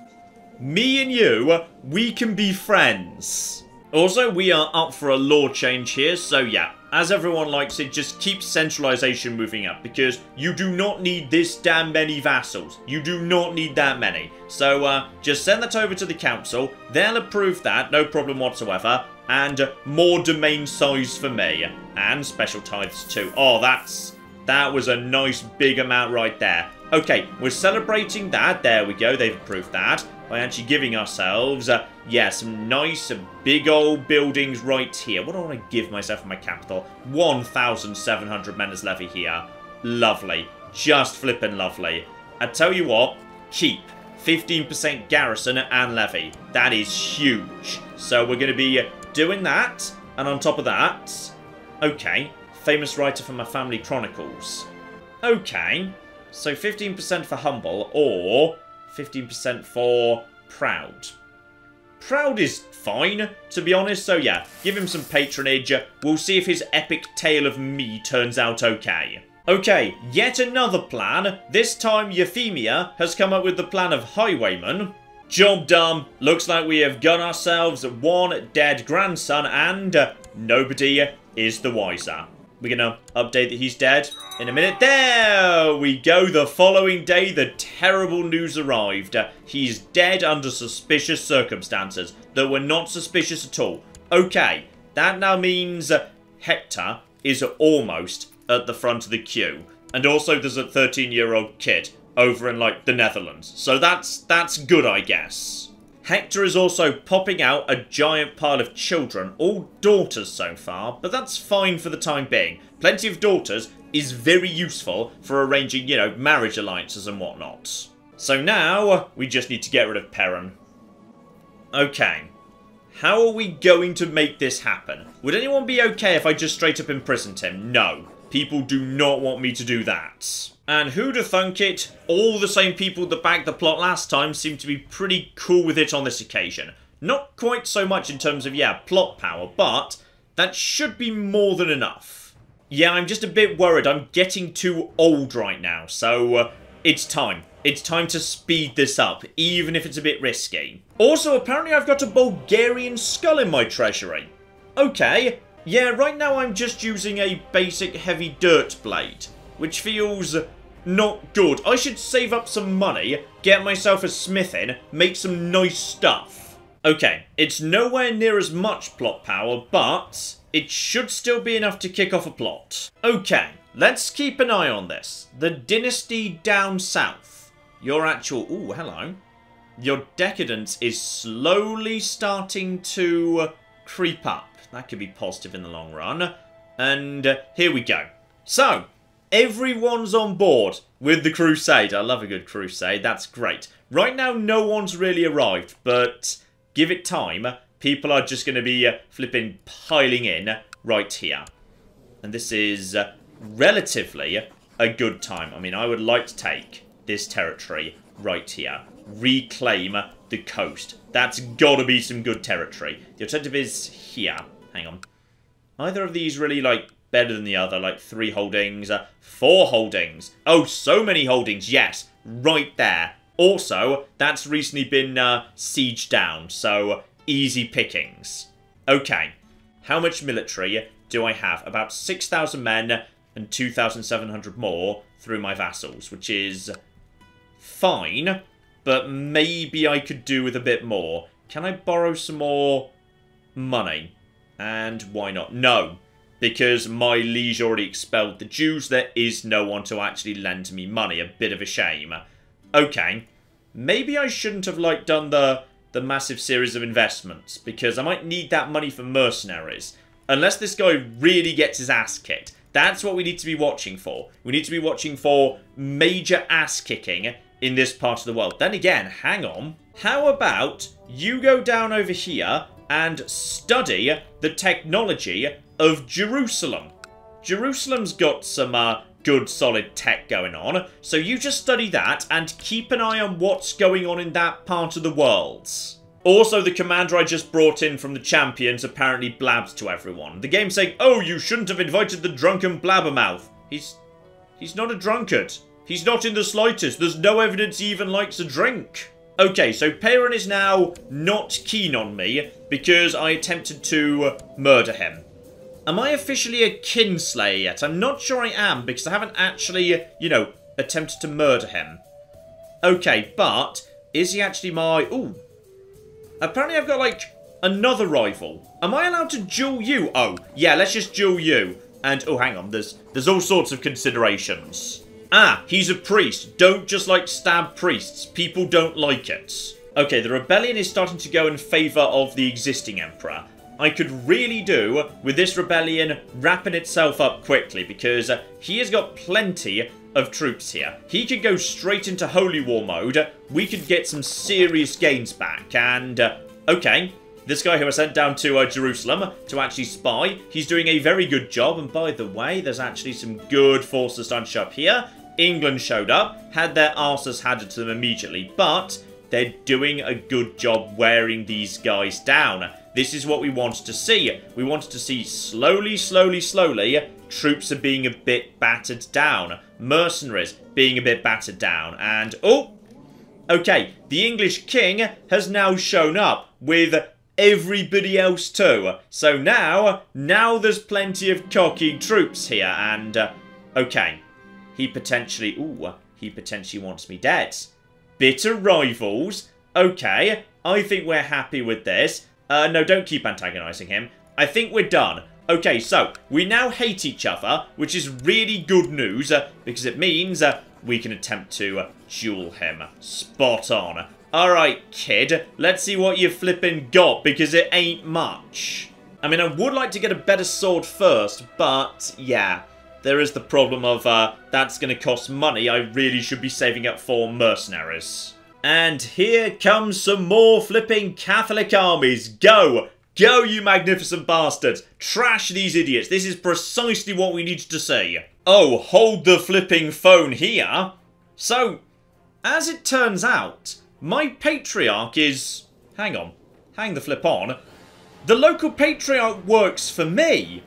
Me and you, we can be friends. Also, we are up for a law change here, so yeah, as everyone likes it, just keep centralization moving up because you do not need this damn many vassals. You do not need that many. So uh, just send that over to the council. They'll approve that, no problem whatsoever. And more domain size for me. And special tithes too. Oh, that's... That was a nice big amount right there. Okay, we're celebrating that. There we go. They've approved that by actually giving ourselves, uh, yeah, some nice uh, big old buildings right here. What do I want to give myself for my capital? 1,700 Menace Levy here. Lovely. Just flipping lovely. I tell you what, keep 15% garrison and levy. That is huge. So we're going to be doing that. And on top of that, okay, famous writer from my family chronicles. Okay, so 15% for humble or 15% for proud. Proud is fine, to be honest, so yeah, give him some patronage. We'll see if his epic tale of me turns out okay. Okay, yet another plan. This time Euphemia has come up with the plan of Highwayman. Job done. Looks like we have got ourselves one dead grandson and uh, nobody is the wiser. We're going to update that he's dead in a minute. There we go. The following day, the terrible news arrived. He's dead under suspicious circumstances that were not suspicious at all. Okay, that now means Hector is almost at the front of the queue. And also there's a 13-year-old kid over in, like, the Netherlands. So that's that's good, I guess. Hector is also popping out a giant pile of children, all daughters so far, but that's fine for the time being. Plenty of daughters is very useful for arranging, you know, marriage alliances and whatnot. So now, we just need to get rid of Perrin. Okay. How are we going to make this happen? Would anyone be okay if I just straight up imprisoned him? No. People do not want me to do that. And who'd have thunk it, all the same people that backed the plot last time seem to be pretty cool with it on this occasion. Not quite so much in terms of, yeah, plot power, but that should be more than enough. Yeah, I'm just a bit worried. I'm getting too old right now, so uh, it's time. It's time to speed this up, even if it's a bit risky. Also, apparently I've got a Bulgarian skull in my treasury. Okay, yeah, right now I'm just using a basic heavy dirt blade, which feels not good. I should save up some money, get myself a smith in, make some nice stuff. Okay, it's nowhere near as much plot power, but it should still be enough to kick off a plot. Okay, let's keep an eye on this. The dynasty down south. Your actual... Ooh, hello. Your decadence is slowly starting to creep up. That could be positive in the long run. And here we go. So, Everyone's on board with the crusade. I love a good crusade. That's great. Right now, no one's really arrived, but give it time. People are just going to be uh, flipping piling in right here. And this is uh, relatively a good time. I mean, I would like to take this territory right here. Reclaim the coast. That's got to be some good territory. The alternative is here. Hang on. Either of these really, like, better than the other, like three holdings, uh, four holdings. Oh, so many holdings, yes, right there. Also, that's recently been uh, sieged down, so easy pickings. Okay, how much military do I have? About 6,000 men and 2,700 more through my vassals, which is fine, but maybe I could do with a bit more. Can I borrow some more money? And why not? No, because my liege already expelled the Jews, there is no one to actually lend me money. A bit of a shame. Okay, maybe I shouldn't have like done the the massive series of investments because I might need that money for mercenaries. Unless this guy really gets his ass kicked. That's what we need to be watching for. We need to be watching for major ass kicking in this part of the world. Then again, hang on. How about you go down over here and study the technology of Jerusalem. Jerusalem's got some uh, good solid tech going on, so you just study that and keep an eye on what's going on in that part of the world. Also, the commander I just brought in from the champions apparently blabs to everyone. The game saying, oh, you shouldn't have invited the drunken blabbermouth. He's... he's not a drunkard. He's not in the slightest. There's no evidence he even likes a drink. Okay, so Perrin is now not keen on me because I attempted to murder him. Am I officially a kinslayer yet? I'm not sure I am, because I haven't actually, you know, attempted to murder him. Okay, but is he actually my... Ooh. Apparently I've got, like, another rival. Am I allowed to duel you? Oh, yeah, let's just duel you. And, oh, hang on, there's, there's all sorts of considerations. Ah, he's a priest. Don't just, like, stab priests. People don't like it. Okay, the rebellion is starting to go in favour of the existing emperor. I could really do with this rebellion wrapping itself up quickly because uh, he has got plenty of troops here. He could go straight into Holy War mode. We could get some serious gains back. And, uh, okay, this guy who I sent down to uh, Jerusalem to actually spy, he's doing a very good job. And by the way, there's actually some good forces show up here. England showed up, had their asses handed to them immediately, but they're doing a good job wearing these guys down. This is what we wanted to see. We wanted to see slowly, slowly, slowly, troops are being a bit battered down. Mercenaries being a bit battered down. And, oh, okay, the English king has now shown up with everybody else too. So now, now there's plenty of cocky troops here. And, uh, okay, he potentially, ooh, he potentially wants me dead. Bitter rivals. Okay, I think we're happy with this. Uh, no, don't keep antagonizing him. I think we're done. Okay, so, we now hate each other, which is really good news, uh, because it means uh, we can attempt to uh, duel him. Spot on. Alright, kid, let's see what you flipping got, because it ain't much. I mean, I would like to get a better sword first, but, yeah. There is the problem of, uh, that's gonna cost money. I really should be saving up for mercenaries. And here comes some more flipping Catholic armies. Go! Go, you magnificent bastards! Trash these idiots. This is precisely what we needed to say. Oh, hold the flipping phone here. So, as it turns out, my patriarch is... Hang on. Hang the flip on. The local patriarch works for me.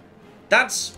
That's...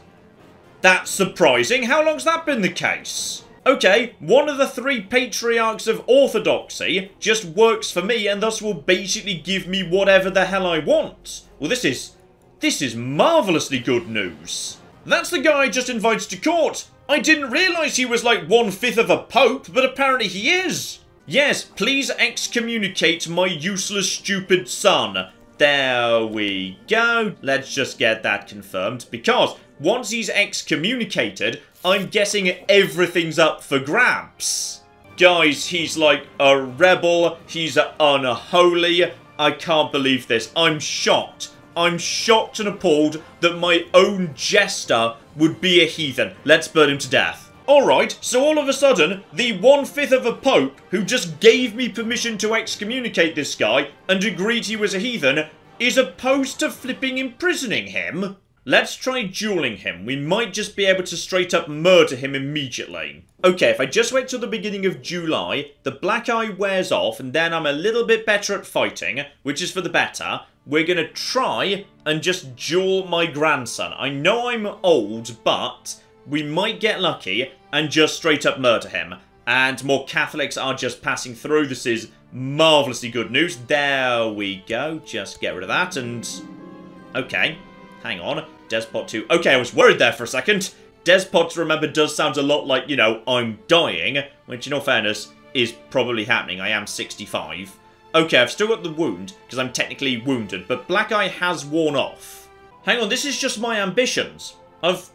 That's surprising. How long's that been the case? Okay, one of the three patriarchs of orthodoxy just works for me and thus will basically give me whatever the hell I want. Well, this is... This is marvellously good news. That's the guy I just invited to court. I didn't realise he was like one-fifth of a pope, but apparently he is. Yes, please excommunicate my useless, stupid son. There we go. Let's just get that confirmed, because once he's excommunicated, I'm guessing everything's up for grabs. Guys, he's like a rebel, he's unholy, I can't believe this. I'm shocked. I'm shocked and appalled that my own jester would be a heathen. Let's burn him to death. Alright, so all of a sudden, the one-fifth of a pope who just gave me permission to excommunicate this guy and agreed he was a heathen is opposed to flipping imprisoning him? Let's try dueling him. We might just be able to straight up murder him immediately. Okay, if I just wait till the beginning of July, the black eye wears off, and then I'm a little bit better at fighting, which is for the better, we're going to try and just duel my grandson. I know I'm old, but we might get lucky and just straight up murder him. And more Catholics are just passing through. This is marvellously good news. There we go. Just get rid of that and... Okay, hang on. Despot 2. Okay, I was worried there for a second. Despot, remember, does sound a lot like, you know, I'm dying, which in all fairness is probably happening. I am 65. Okay, I've still got the wound, because I'm technically wounded, but Black Eye has worn off. Hang on, this is just my ambitions. I've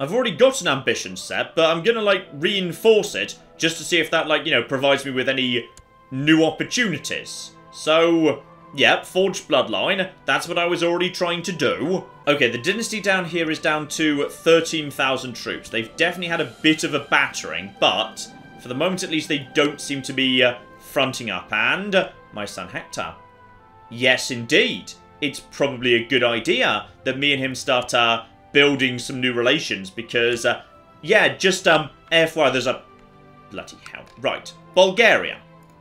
I've already got an ambition set, but I'm gonna, like, reinforce it, just to see if that, like, you know, provides me with any new opportunities. So, Yep, Forged Bloodline. That's what I was already trying to do. Okay, the dynasty down here is down to 13,000 troops. They've definitely had a bit of a battering, but for the moment at least they don't seem to be uh, fronting up. And my son Hector. Yes, indeed. It's probably a good idea that me and him start uh, building some new relations because, uh, yeah, just, um, FYI, there's a... Bloody hell. Right, Bulgaria.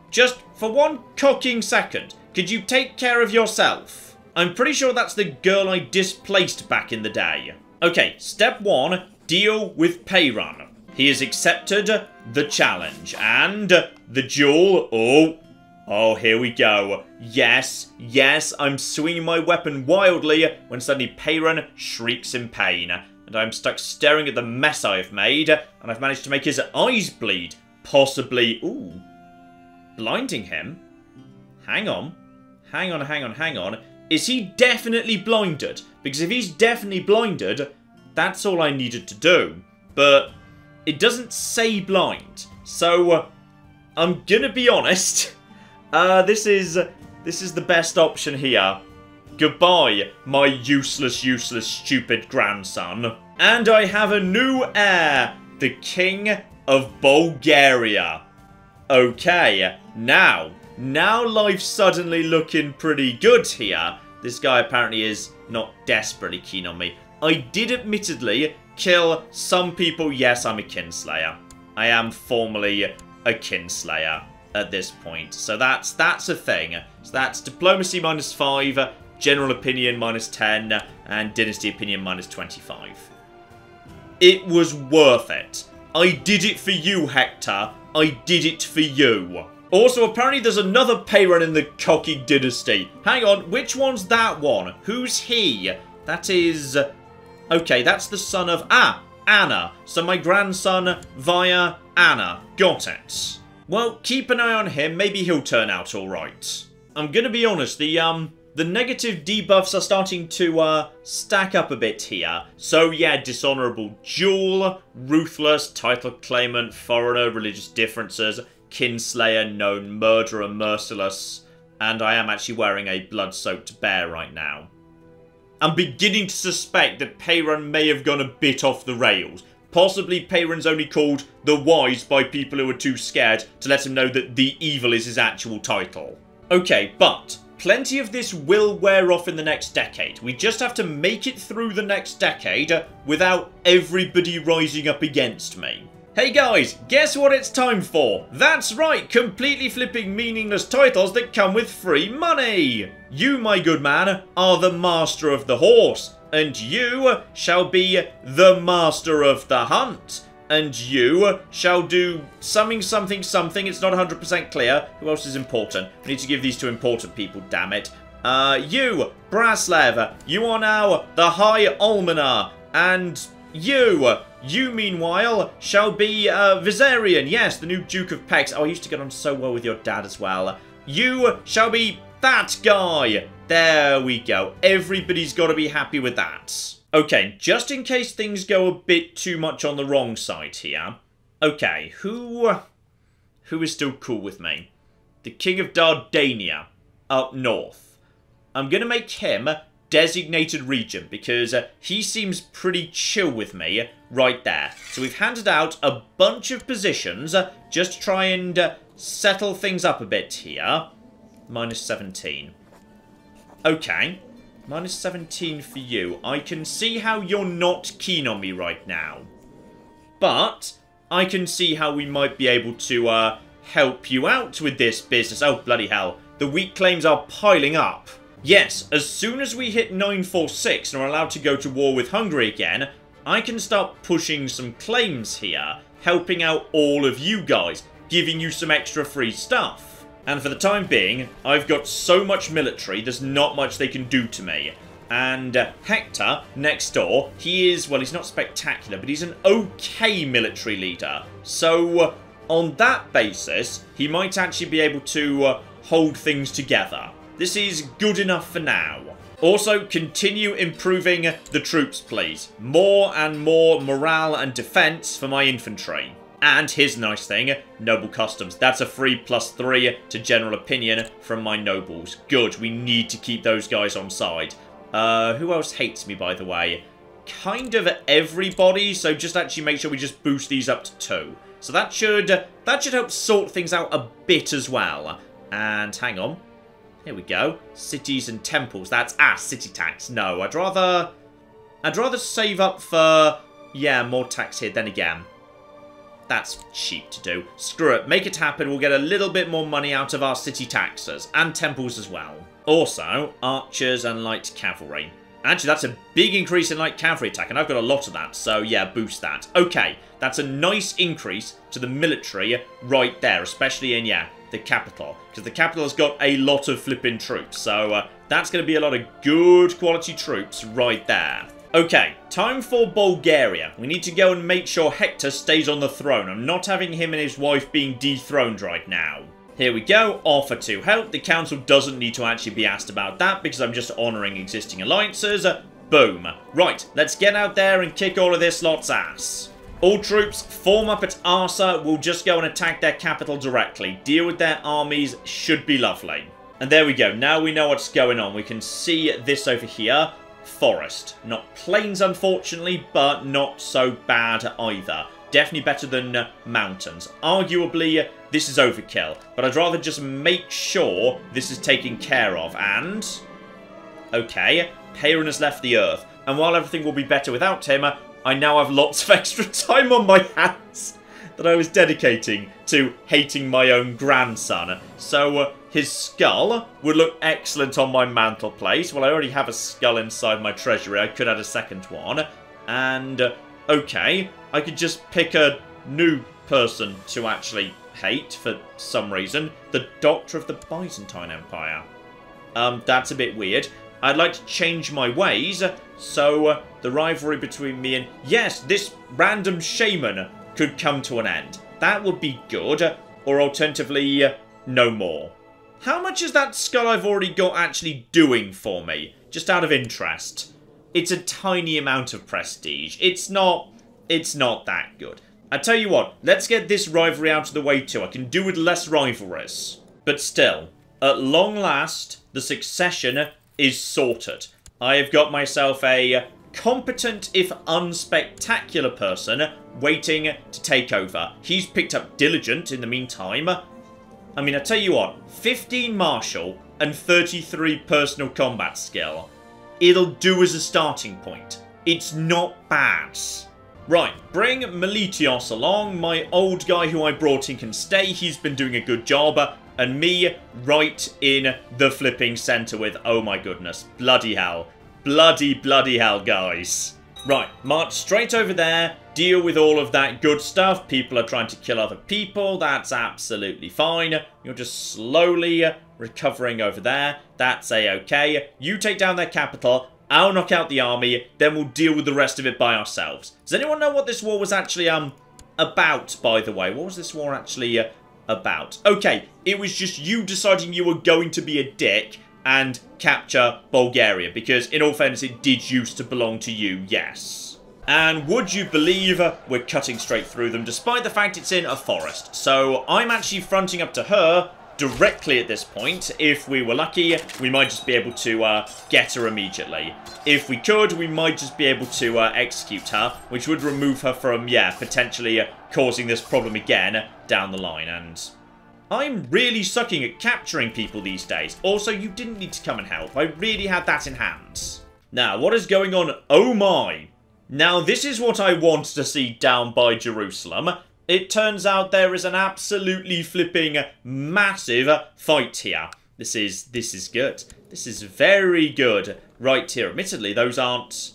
Just for one cocking second, could you take care of yourself? I'm pretty sure that's the girl I displaced back in the day. Okay, step one, deal with Peyron. He has accepted the challenge, and the duel, oh, Oh, here we go. Yes, yes, I'm swinging my weapon wildly when suddenly Peyron shrieks in pain. And I'm stuck staring at the mess I've made, and I've managed to make his eyes bleed. Possibly, ooh, blinding him? Hang on. Hang on, hang on, hang on. Is he definitely blinded? Because if he's definitely blinded, that's all I needed to do. But it doesn't say blind. So, I'm gonna be honest. Uh, this is this is the best option here. Goodbye, my useless, useless, stupid grandson. And I have a new heir, the King of Bulgaria. Okay, now, now life's suddenly looking pretty good here. This guy apparently is not desperately keen on me. I did admittedly kill some people. Yes, I'm a kinslayer. I am formally a kinslayer at this point. So that's that's a thing. So that's diplomacy minus 5, general opinion minus 10, and dynasty opinion minus 25. It was worth it. I did it for you, Hector. I did it for you. Also, apparently there's another Peyron in the Cocky dynasty. Hang on, which one's that one? Who's he? That is... Okay, that's the son of... Ah, Anna. So my grandson via Anna. Got it. Well, keep an eye on him. Maybe he'll turn out alright. I'm gonna be honest, the, um... The negative debuffs are starting to, uh, stack up a bit here. So, yeah, dishonourable duel, ruthless, title claimant, foreigner, religious differences, kinslayer, known murderer, merciless, and I am actually wearing a blood-soaked bear right now. I'm beginning to suspect that Peyron may have gone a bit off the rails. Possibly Peyron's only called the Wise by people who are too scared to let him know that the Evil is his actual title. Okay, but plenty of this will wear off in the next decade. We just have to make it through the next decade without everybody rising up against me. Hey guys, guess what it's time for? That's right, completely flipping meaningless titles that come with free money! You, my good man, are the master of the horse, and you shall be the master of the hunt. And you shall do something, something, something. It's not 100% clear. Who else is important? We need to give these to important people, damn it. Uh, you, Braslav, you are now the High Almoner. And you, you meanwhile, shall be uh, Viserion. Yes, the new Duke of Pex. Oh, I used to get on so well with your dad as well. You shall be that guy. There we go. Everybody's got to be happy with that. Okay, just in case things go a bit too much on the wrong side here. Okay, who... Who is still cool with me? The King of Dardania, up north. I'm going to make him designated regent because uh, he seems pretty chill with me right there. So we've handed out a bunch of positions uh, just to try and uh, settle things up a bit here. Minus 17. Okay. Minus 17 for you. I can see how you're not keen on me right now. But I can see how we might be able to help you out with this business. Oh, bloody hell. The weak claims are piling up. Yes, as soon as we hit 946 and are allowed to go to war with Hungary again, I can start pushing some claims here, helping out all of you guys, giving you some extra free stuff. And for the time being, I've got so much military, there's not much they can do to me. And uh, Hector, next door, he is, well, he's not spectacular, but he's an okay military leader. So, uh, on that basis, he might actually be able to uh, hold things together. This is good enough for now. Also, continue improving the troops, please. More and more morale and defense for my infantry. And his nice thing, Noble Customs. That's a free plus three to general opinion from my nobles. Good, we need to keep those guys on side. Uh, who else hates me, by the way? Kind of everybody, so just actually make sure we just boost these up to two. So that should, that should help sort things out a bit as well. And hang on. Here we go. Cities and temples. That's, ah, city tax. No, I'd rather, I'd rather save up for, yeah, more tax here. Then again, that's cheap to do. Screw it, make it happen, we'll get a little bit more money out of our city taxes, and temples as well. Also, archers and light cavalry. Actually, that's a big increase in light cavalry attack, and I've got a lot of that, so yeah, boost that. Okay, that's a nice increase to the military right there, especially in, yeah, the capital. Because the capital has got a lot of flipping troops. So uh, that's going to be a lot of good quality troops right there. Okay, time for Bulgaria. We need to go and make sure Hector stays on the throne. I'm not having him and his wife being dethroned right now. Here we go, offer to help. The council doesn't need to actually be asked about that because I'm just honouring existing alliances. Boom. Right, let's get out there and kick all of this lot's ass. All troops form up at Arsa. We'll just go and attack their capital directly. Deal with their armies should be lovely. And there we go. Now we know what's going on. We can see this over here. Forest. Not plains, unfortunately, but not so bad either. Definitely better than mountains. Arguably, this is overkill. But I'd rather just make sure this is taken care of. And... Okay, Peyron has left the Earth. And while everything will be better without him, I now have lots of extra time on my hands that I was dedicating to hating my own grandson. So uh, his skull would look excellent on my mantle place. Well, I already have a skull inside my treasury. I could add a second one. And, uh, okay, I could just pick a new person to actually hate for some reason. The Doctor of the Byzantine Empire. Um, that's a bit weird. I'd like to change my ways, so uh, the rivalry between me and... Yes, this random shaman could come to an end. That would be good, or alternatively, uh, no more. How much is that skull I've already got actually doing for me? Just out of interest. It's a tiny amount of prestige. It's not... It's not that good. I tell you what, let's get this rivalry out of the way too. I can do with less rivalries. But still, at long last, the succession is sorted. I have got myself a competent, if unspectacular person waiting to take over. He's picked up Diligent in the meantime. I mean, I tell you what, 15 martial and 33 personal combat skill. It'll do as a starting point. It's not bad. Right, bring Melitios along. My old guy who I brought in can stay. He's been doing a good job and me right in the flipping centre with, oh my goodness, bloody hell. Bloody, bloody hell, guys. Right, march straight over there, deal with all of that good stuff. People are trying to kill other people, that's absolutely fine. You're just slowly recovering over there, that's a-okay. You take down their capital, I'll knock out the army, then we'll deal with the rest of it by ourselves. Does anyone know what this war was actually, um, about, by the way? What was this war actually uh, about. Okay, it was just you deciding you were going to be a dick and capture Bulgaria, because in all fairness, it did used to belong to you, yes. And would you believe we're cutting straight through them, despite the fact it's in a forest. So I'm actually fronting up to her directly at this point. If we were lucky, we might just be able to uh, get her immediately. If we could, we might just be able to uh, execute her, which would remove her from, yeah, potentially uh, causing this problem again down the line. And I'm really sucking at capturing people these days. Also, you didn't need to come and help. I really had that in hand. Now, what is going on? Oh my! Now, this is what I want to see down by Jerusalem. It turns out there is an absolutely flipping massive fight here. This is this is good. This is very good right here. Admittedly, those aren't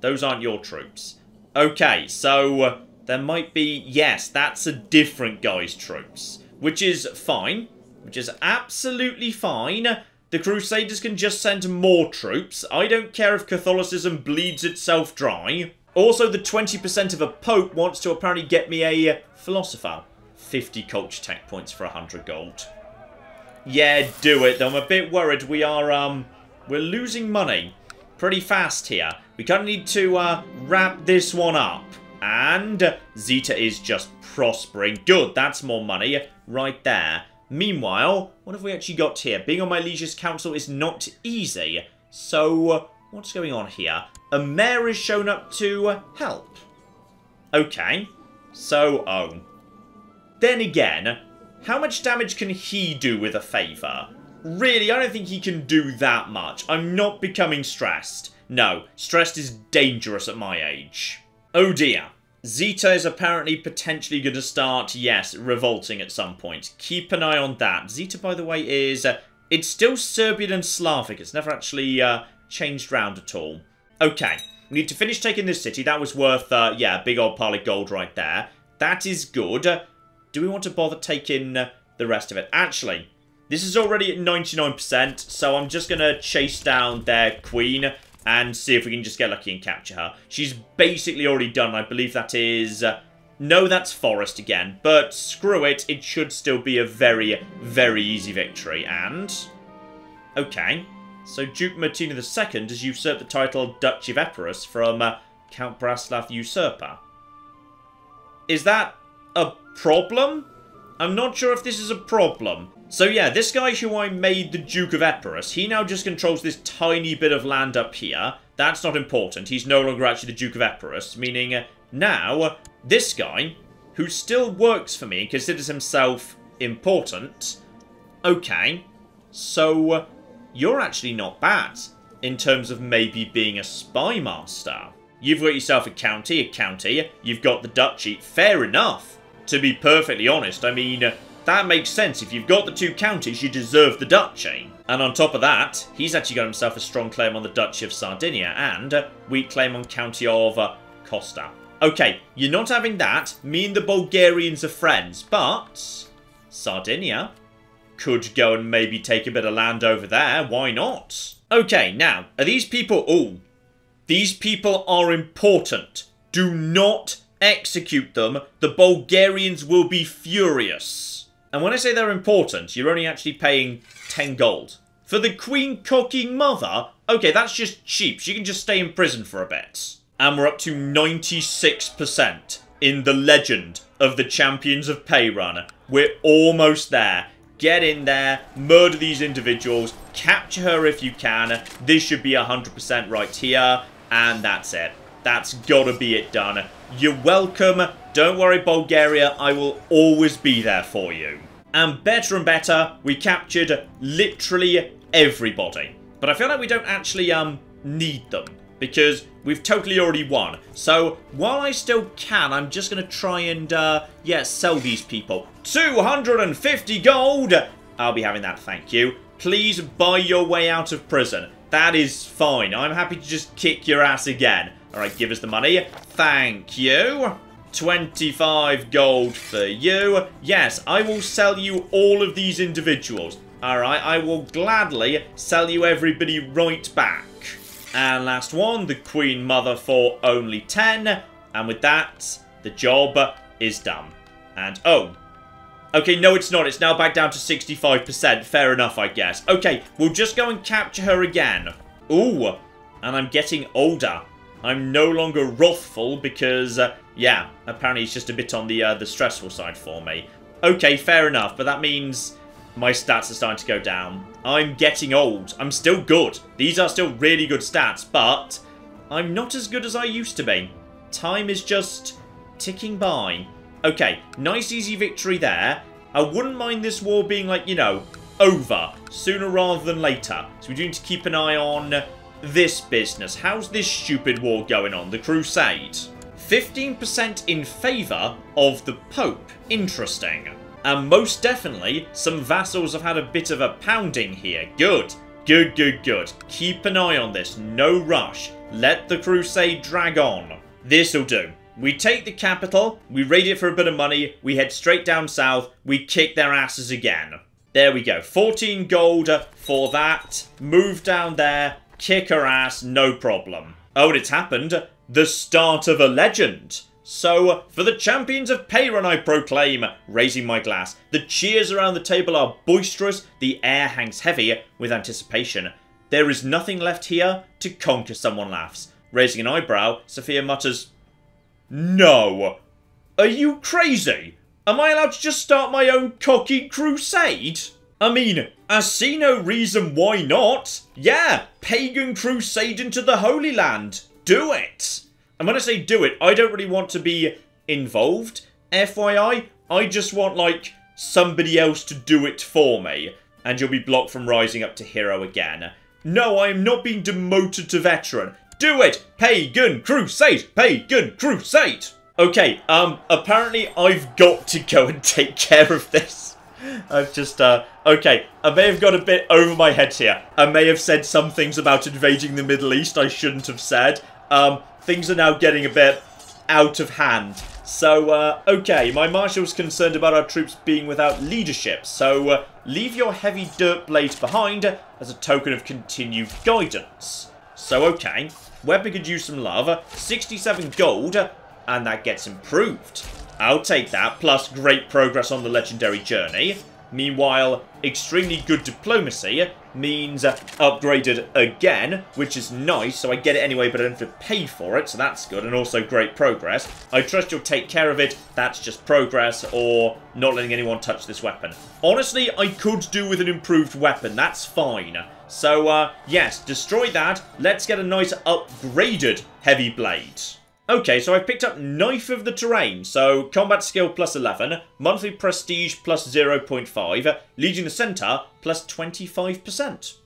those aren't your troops. Okay, so there might be yes, that's a different guy's troops, which is fine, which is absolutely fine. The Crusaders can just send more troops. I don't care if Catholicism bleeds itself dry. Also, the 20% of a Pope wants to apparently get me a Philosopher. 50 culture tech points for 100 gold. Yeah, do it. I'm a bit worried we are, um, we're losing money pretty fast here. We kind of need to, uh, wrap this one up. And Zeta is just prospering. Good, that's more money right there. Meanwhile, what have we actually got here? Being on my liege's council is not easy. So, what's going on here? A mayor is shown up to help. Okay. So, oh. Then again, how much damage can he do with a favour? Really, I don't think he can do that much. I'm not becoming stressed. No, stressed is dangerous at my age. Oh dear. Zeta is apparently potentially going to start, yes, revolting at some point. Keep an eye on that. Zeta, by the way, is... Uh, it's still Serbian and Slavic. It's never actually uh, changed round at all. Okay, we need to finish taking this city. That was worth, uh, yeah, big old pile of gold right there. That is good. Do we want to bother taking uh, the rest of it. Actually, this is already at 99%, so I'm just going to chase down their queen and see if we can just get lucky and capture her. She's basically already done. I believe that is... Uh, no, that's Forest again, but screw it. It should still be a very, very easy victory. And... Okay. So Duke Martina II has usurped the title Duchy of Epirus from uh, Count Braslav Usurper. Is that a problem? I'm not sure if this is a problem. So yeah, this guy who I made the Duke of Epirus, he now just controls this tiny bit of land up here. That's not important. He's no longer actually the Duke of Epirus, meaning uh, now this guy, who still works for me, considers himself important. Okay, so uh, you're actually not bad in terms of maybe being a spy master. You've got yourself a county, a county, you've got the duchy, fair enough. To be perfectly honest, I mean, that makes sense. If you've got the two counties, you deserve the duchy. And on top of that, he's actually got himself a strong claim on the Duchy of Sardinia and a weak claim on County of uh, Costa. Okay, you're not having that. Me and the Bulgarians are friends, but Sardinia could go and maybe take a bit of land over there. Why not? Okay, now, are these people... Oh, these people are important. Do not execute them. The Bulgarians will be furious. And when I say they're important, you're only actually paying 10 gold. For the Queen Cooking Mother, okay, that's just cheap. She can just stay in prison for a bit. And we're up to 96% in the legend of the Champions of Peyron. We're almost there. Get in there, murder these individuals, capture her if you can. This should be 100% right here, and that's it. That's gotta be it done. You're welcome. Don't worry, Bulgaria. I will always be there for you. And better and better, we captured literally everybody. But I feel like we don't actually um need them because we've totally already won. So while I still can, I'm just going to try and, uh, yeah, sell these people. 250 gold! I'll be having that, thank you. Please buy your way out of prison. That is fine. I'm happy to just kick your ass again. Alright, give us the money. Thank you. 25 gold for you. Yes, I will sell you all of these individuals. Alright, I will gladly sell you everybody right back. And last one, the Queen Mother for only 10. And with that, the job is done. And, oh. Okay, no it's not. It's now back down to 65%. Fair enough, I guess. Okay, we'll just go and capture her again. Ooh, and I'm getting older. I'm no longer wrathful because, uh, yeah, apparently it's just a bit on the uh, the stressful side for me. Okay, fair enough, but that means my stats are starting to go down. I'm getting old. I'm still good. These are still really good stats, but I'm not as good as I used to be. Time is just ticking by. Okay, nice easy victory there. I wouldn't mind this war being like, you know, over sooner rather than later. So we do need to keep an eye on this business. How's this stupid war going on? The Crusade. 15% in favour of the Pope. Interesting. And most definitely, some vassals have had a bit of a pounding here. Good. Good, good, good. Keep an eye on this. No rush. Let the crusade drag on. This'll do. We take the capital, we raid it for a bit of money, we head straight down south, we kick their asses again. There we go. 14 gold for that. Move down there, kick her ass, no problem. Oh, and it's happened. The start of a legend. So, for the champions of Peyron I proclaim, raising my glass. The cheers around the table are boisterous, the air hangs heavy with anticipation. There is nothing left here to conquer, someone laughs. Raising an eyebrow, Sophia mutters, No! Are you crazy? Am I allowed to just start my own cocky crusade? I mean, I see no reason why not. Yeah, pagan crusade into the Holy Land. Do it. And when I say do it, I don't really want to be involved. FYI, I just want, like, somebody else to do it for me. And you'll be blocked from rising up to hero again. No, I am not being demoted to veteran. Do it! Pagan crusade! Pagan crusade! Okay, um, apparently I've got to go and take care of this. I've just, uh, okay, I may have got a bit over my head here. I may have said some things about invading the Middle East I shouldn't have said. Um, things are now getting a bit out of hand. So, uh, okay, my marshal's concerned about our troops being without leadership, so uh, leave your heavy dirt blades behind as a token of continued guidance. So, okay, weapon could use some love, 67 gold, and that gets improved. I'll take that, plus great progress on the legendary journey. Meanwhile, extremely good diplomacy means upgraded again, which is nice, so I get it anyway, but I don't have to pay for it, so that's good, and also great progress. I trust you'll take care of it, that's just progress, or not letting anyone touch this weapon. Honestly, I could do with an improved weapon, that's fine. So, uh, yes, destroy that, let's get a nice upgraded heavy blade. Okay, so I've picked up Knife of the Terrain, so combat skill plus 11, monthly prestige plus 0.5, Leading the Center plus 25%.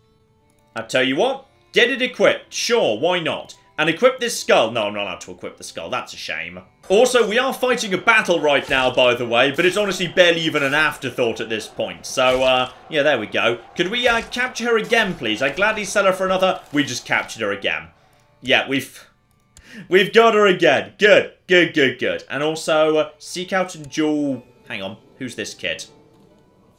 I tell you what, get it equipped, sure, why not? And equip this skull. No, I'm not allowed to equip the skull, that's a shame. Also, we are fighting a battle right now, by the way, but it's honestly barely even an afterthought at this point. So, uh, yeah, there we go. Could we, uh, capture her again, please? I'd gladly sell her for another. We just captured her again. Yeah, we've... We've got her again. Good, good, good, good. And also, uh, seek out and duel... Hang on, who's this kid?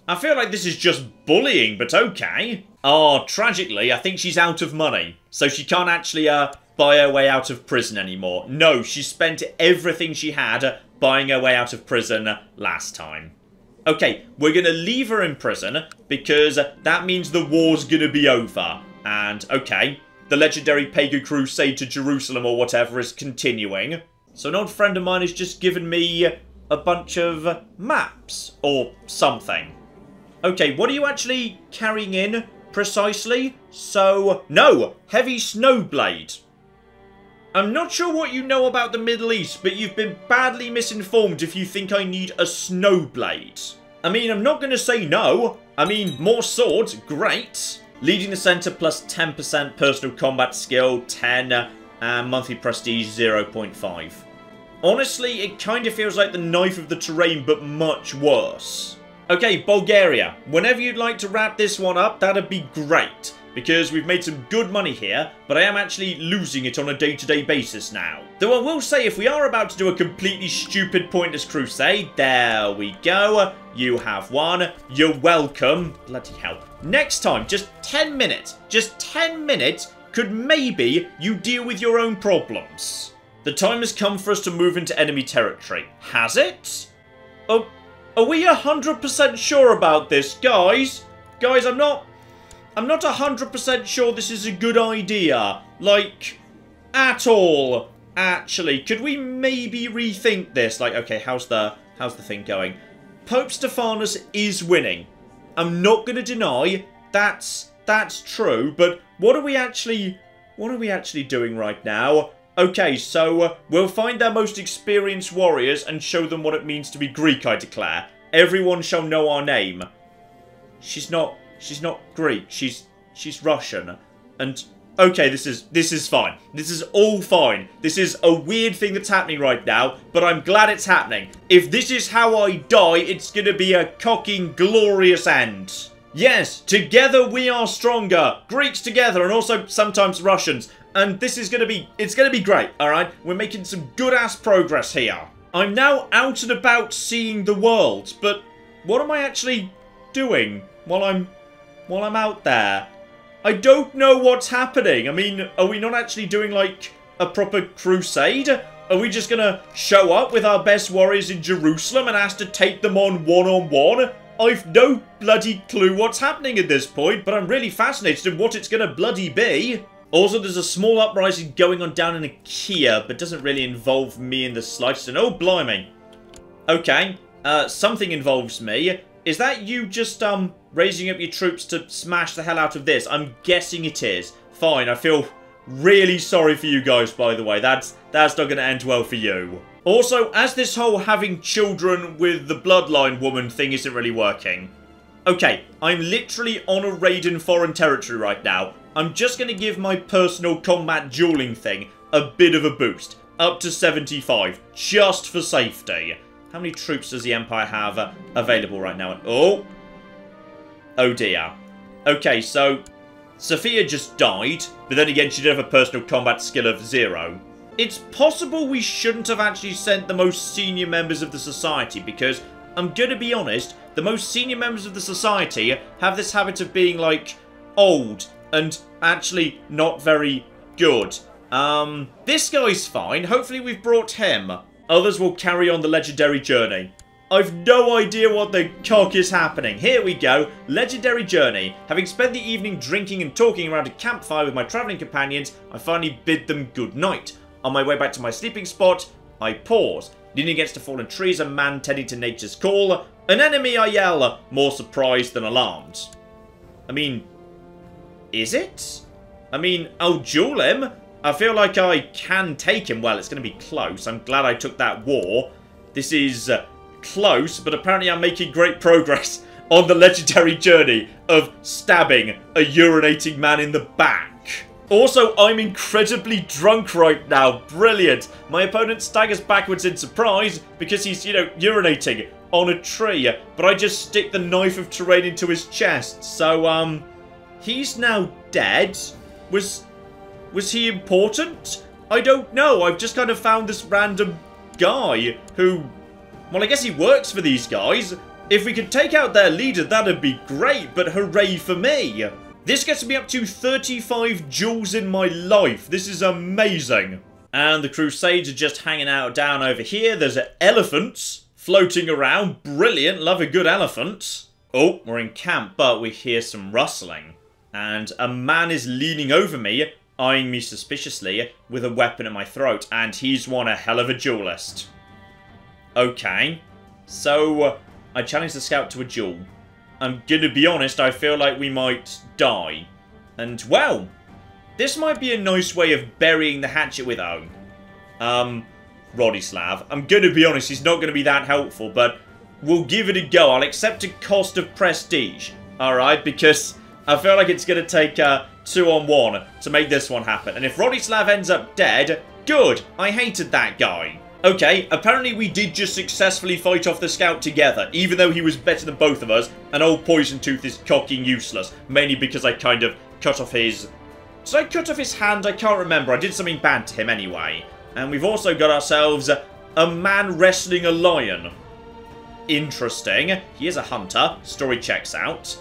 I feel like this is just bullying, but okay. Oh, tragically, I think she's out of money. So she can't actually uh, buy her way out of prison anymore. No, she spent everything she had buying her way out of prison last time. Okay, we're going to leave her in prison because that means the war's going to be over. And, okay, the legendary pagan crusade to Jerusalem or whatever is continuing. So an old friend of mine has just given me a bunch of maps or something. Okay, what are you actually carrying in precisely? So, no, heavy snowblade. I'm not sure what you know about the Middle East, but you've been badly misinformed if you think I need a snowblade. I mean, I'm not going to say no. I mean, more swords, great. Leading the center plus 10% personal combat skill, 10, uh, and monthly prestige 0.5. Honestly, it kind of feels like the Knife of the Terrain, but much worse. Okay, Bulgaria. Whenever you'd like to wrap this one up, that'd be great. Because we've made some good money here, but I am actually losing it on a day-to-day -day basis now. Though I will say, if we are about to do a completely stupid pointless crusade, there we go. You have one. You're welcome. Bloody hell. Next time, just 10 minutes, just 10 minutes, could maybe you deal with your own problems. The time has come for us to move into enemy territory. Has it? Oh, are we 100% sure about this, guys? Guys, I'm not... I'm not 100% sure this is a good idea. Like, at all, actually. Could we maybe rethink this? Like, okay, how's the... How's the thing going? Pope Stephanus is winning. I'm not going to deny that's that's true, but what are we actually what are we actually doing right now? Okay, so uh, we'll find their most experienced warriors and show them what it means to be Greek, I declare. Everyone shall know our name. She's not she's not Greek. She's she's Russian. And okay, this is this is fine. This is all fine. This is a weird thing that's happening right now, but I'm glad it's happening. If this is how I die, it's gonna be a cocking glorious end. Yes, together we are stronger. Greeks together and also sometimes Russians. And this is gonna be, it's gonna be great, alright? We're making some good ass progress here. I'm now out and about seeing the world, but what am I actually doing while I'm, while I'm out there? I don't know what's happening. I mean, are we not actually doing, like, a proper crusade? Are we just gonna show up with our best warriors in Jerusalem and ask to take them on one-on-one? -on -one? I've no bloody clue what's happening at this point, but I'm really fascinated in what it's gonna bloody be. Also, there's a small uprising going on down in Achaia, but doesn't really involve me in the slightest. And oh, blimey. Okay, uh, something involves me. Is that you just, um, raising up your troops to smash the hell out of this? I'm guessing it is. Fine, I feel really sorry for you guys, by the way. That's, that's not going to end well for you. Also, as this whole having children with the bloodline woman thing isn't really working. Okay, I'm literally on a raid in foreign territory right now. I'm just going to give my personal combat dueling thing a bit of a boost. Up to 75, just for safety. How many troops does the Empire have uh, available right now? Oh. Oh dear. Okay, so Sophia just died, but then again she did have a personal combat skill of zero. it's possible we shouldn't have actually sent the most senior members of the society because, I'm gonna be honest, the most senior members of the society have this habit of being, like, old and actually not very good. Um, this guy's fine. Hopefully we've brought him. Others will carry on the legendary journey. I've no idea what the cock is happening. Here we go. Legendary journey. Having spent the evening drinking and talking around a campfire with my travelling companions, I finally bid them good night. On my way back to my sleeping spot, I pause. Leaning against a fallen tree is a man tending to nature's call. An enemy, I yell, more surprised than alarmed. I mean, is it? I mean, I'll duel him. I feel like I can take him. Well, it's going to be close. I'm glad I took that war. This is uh, close, but apparently I'm making great progress on the legendary journey of stabbing a urinating man in the back. Also, I'm incredibly drunk right now. Brilliant. My opponent staggers backwards in surprise because he's, you know, urinating on a tree. But I just stick the knife of terrain into his chest. So, um, he's now dead. Was, was he important? I don't know. I've just kind of found this random guy who, well, I guess he works for these guys. If we could take out their leader, that'd be great, but hooray for me. This gets me up to 35 jewels in my life. This is amazing. And the Crusades are just hanging out down over here. There's elephants floating around. Brilliant. Love a good elephant. Oh, we're in camp, but we hear some rustling. And a man is leaning over me, eyeing me suspiciously, with a weapon at my throat. And he's one a hell of a duelist. Okay. So, uh, I challenge the scout to a duel. I'm gonna be honest, I feel like we might die. And, well, this might be a nice way of burying the hatchet with Owen. Um, Rodislav. I'm gonna be honest, he's not gonna be that helpful, but we'll give it a go. I'll accept a cost of prestige, alright? Because I feel like it's gonna take uh, two on one to make this one happen. And if Rodislav ends up dead, good. I hated that guy. Okay, apparently we did just successfully fight off the scout together, even though he was better than both of us, and old Poison Tooth is cocking useless, mainly because I kind of cut off his... Did I cut off his hand? I can't remember. I did something bad to him anyway. And we've also got ourselves a man wrestling a lion. Interesting. He is a hunter. Story checks out.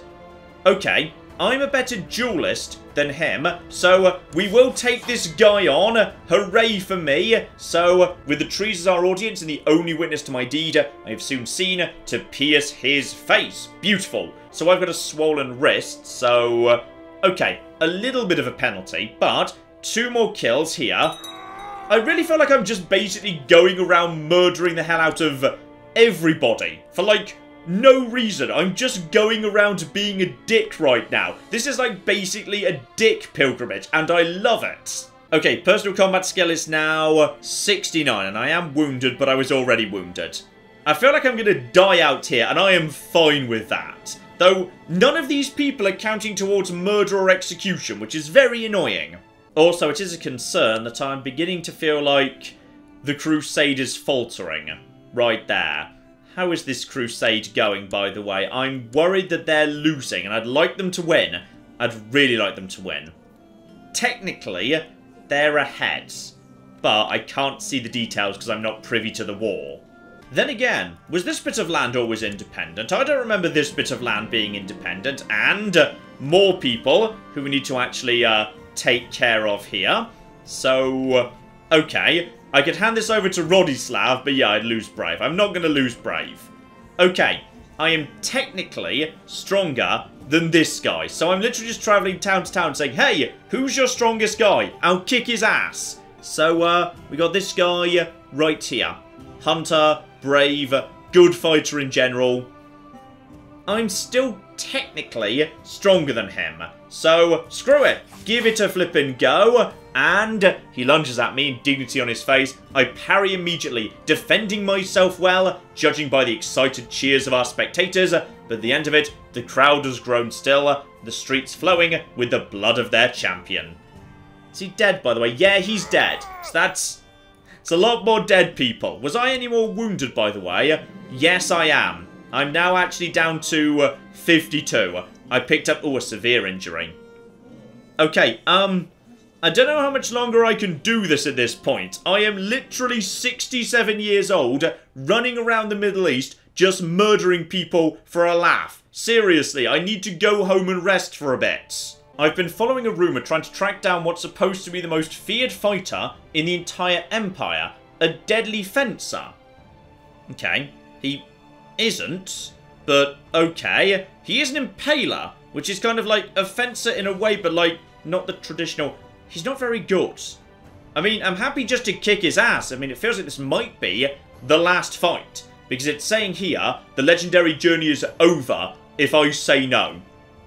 Okay, I'm a better duelist than him, so uh, we will take this guy on. Hooray for me. So, uh, with the trees as our audience and the only witness to my deed, uh, I have soon seen to pierce his face. Beautiful. So I've got a swollen wrist, so... Okay, a little bit of a penalty, but two more kills here. I really feel like I'm just basically going around murdering the hell out of everybody for like no reason. I'm just going around being a dick right now. This is like basically a dick pilgrimage, and I love it. Okay, personal combat skill is now 69, and I am wounded, but I was already wounded. I feel like I'm going to die out here, and I am fine with that. Though, none of these people are counting towards murder or execution, which is very annoying. Also, it is a concern that I'm beginning to feel like the crusade is faltering. Right there. How is this crusade going, by the way? I'm worried that they're losing, and I'd like them to win. I'd really like them to win. Technically, they're ahead, but I can't see the details because I'm not privy to the war. Then again, was this bit of land always independent? I don't remember this bit of land being independent, and more people who we need to actually uh, take care of here. So, okay, I could hand this over to Rodislav, but yeah, I'd lose Brave. I'm not going to lose Brave. Okay, I am technically stronger than this guy. So I'm literally just traveling town to town saying, hey, who's your strongest guy? I'll kick his ass. So, uh, we got this guy right here. Hunter, brave, good fighter in general. I'm still technically stronger than him. So, screw it. Give it a flippin' go. And he lunges at me, indignity on his face. I parry immediately, defending myself well, judging by the excited cheers of our spectators. But at the end of it, the crowd has grown still, the streets flowing with the blood of their champion. Is he dead, by the way? Yeah, he's dead. So that's... It's a lot more dead people. Was I any more wounded, by the way? Yes, I am. I'm now actually down to 52. I picked up, oh, a severe injury. Okay, um... I don't know how much longer I can do this at this point. I am literally 67 years old, running around the Middle East, just murdering people for a laugh. Seriously, I need to go home and rest for a bit. I've been following a rumour trying to track down what's supposed to be the most feared fighter in the entire Empire, a deadly fencer. Okay, he isn't, but okay. He is an impaler, which is kind of like a fencer in a way, but like not the traditional... He's not very good. I mean, I'm happy just to kick his ass. I mean, it feels like this might be the last fight. Because it's saying here, the legendary journey is over if I say no.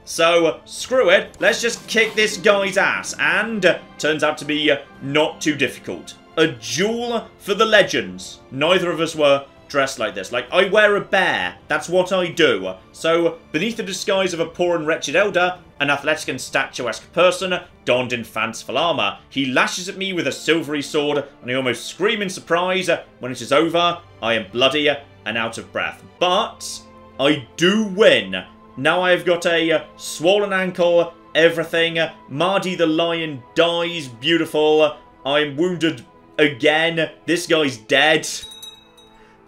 So, screw it, let's just kick this guy's ass. And, uh, turns out to be not too difficult. A duel for the legends. Neither of us were dressed like this. Like, I wear a bear. That's what I do. So, beneath the disguise of a poor and wretched elder, an athletic and statuesque person, donned in fanciful armour. He lashes at me with a silvery sword, and I almost scream in surprise. When it is over, I am bloody and out of breath. But, I do win. Now I have got a uh, swollen ankle, everything. Mardy the lion dies, beautiful. I'm wounded again. This guy's dead.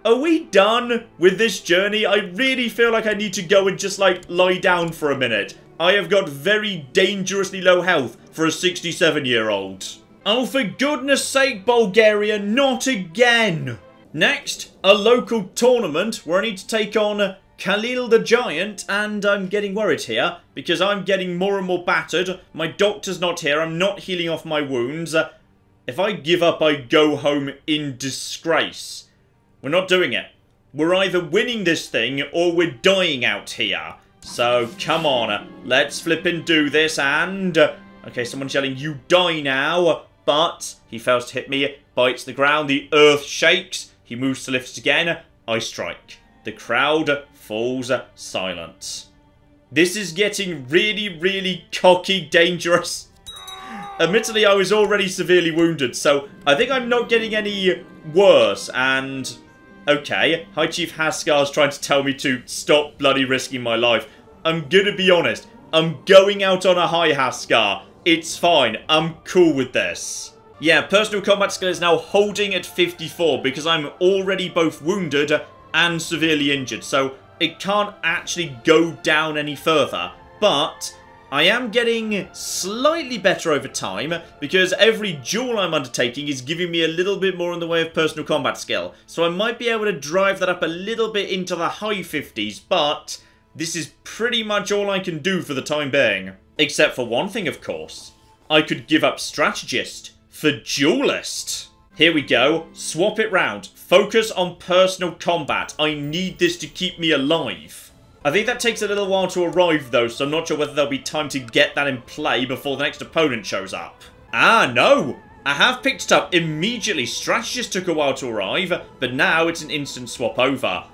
Are we done with this journey? I really feel like I need to go and just, like, lie down for a minute. I have got very dangerously low health for a 67-year-old. Oh, for goodness sake, Bulgaria, not again! Next, a local tournament where I need to take on Khalil the Giant, and I'm getting worried here because I'm getting more and more battered. My doctor's not here. I'm not healing off my wounds. If I give up, I go home in disgrace. We're not doing it. We're either winning this thing or we're dying out here. So, come on. Let's flip and do this. And... Okay, someone's yelling, you die now. But he fails to hit me. Bites the ground. The earth shakes. He moves to lift again. I strike. The crowd falls silent. This is getting really, really cocky dangerous. Admittedly, I was already severely wounded, so I think I'm not getting any worse, and... Okay, High Chief Haskar's trying to tell me to stop bloody risking my life. I'm gonna be honest, I'm going out on a high Haskar. It's fine, I'm cool with this. Yeah, personal combat skill is now holding at 54 because I'm already both wounded and severely injured. So it can't actually go down any further. But I am getting slightly better over time because every duel I'm undertaking is giving me a little bit more in the way of personal combat skill. So I might be able to drive that up a little bit into the high 50s, but this is pretty much all I can do for the time being. Except for one thing, of course. I could give up Strategist for Duelist. Here we go. Swap it round. Focus on personal combat. I need this to keep me alive. I think that takes a little while to arrive though, so I'm not sure whether there'll be time to get that in play before the next opponent shows up. Ah, no! I have picked it up immediately. Strategist took a while to arrive, but now it's an instant swap over.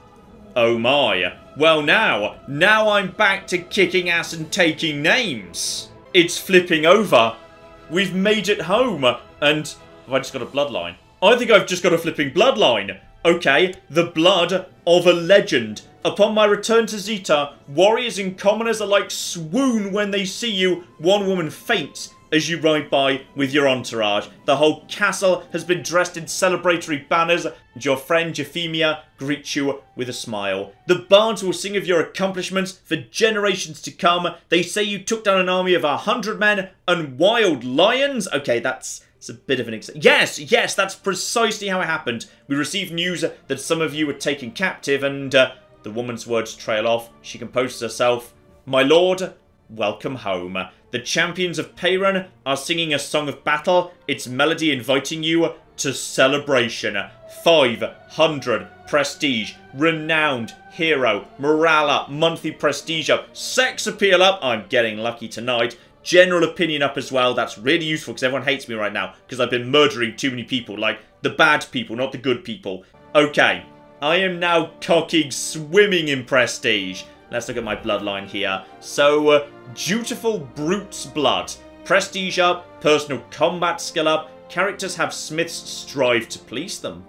Oh my. Well now, now I'm back to kicking ass and taking names. It's flipping over. We've made it home. And have I just got a bloodline? I think I've just got a flipping bloodline. Okay, the blood of a legend. Upon my return to Zeta, warriors and commoners alike swoon when they see you. One woman faints as you ride by with your entourage. The whole castle has been dressed in celebratory banners, and your friend Euphemia greets you with a smile. The bards will sing of your accomplishments for generations to come. They say you took down an army of a hundred men and wild lions. Okay, that's it's a bit of an... yes, yes, that's precisely how it happened. We received news that some of you were taken captive and uh, the woman's words trail off. She composes herself. My lord, welcome home. The champions of Peyron are singing a song of battle, its melody inviting you to celebration. 500 prestige, renowned hero, morale up, monthly prestige up, sex appeal up. I'm getting lucky tonight general opinion up as well. That's really useful because everyone hates me right now because I've been murdering too many people. Like, the bad people, not the good people. Okay, I am now cocking swimming in prestige. Let's look at my bloodline here. So, uh, dutiful brute's blood. Prestige up, personal combat skill up. Characters have Smith's strive to please them.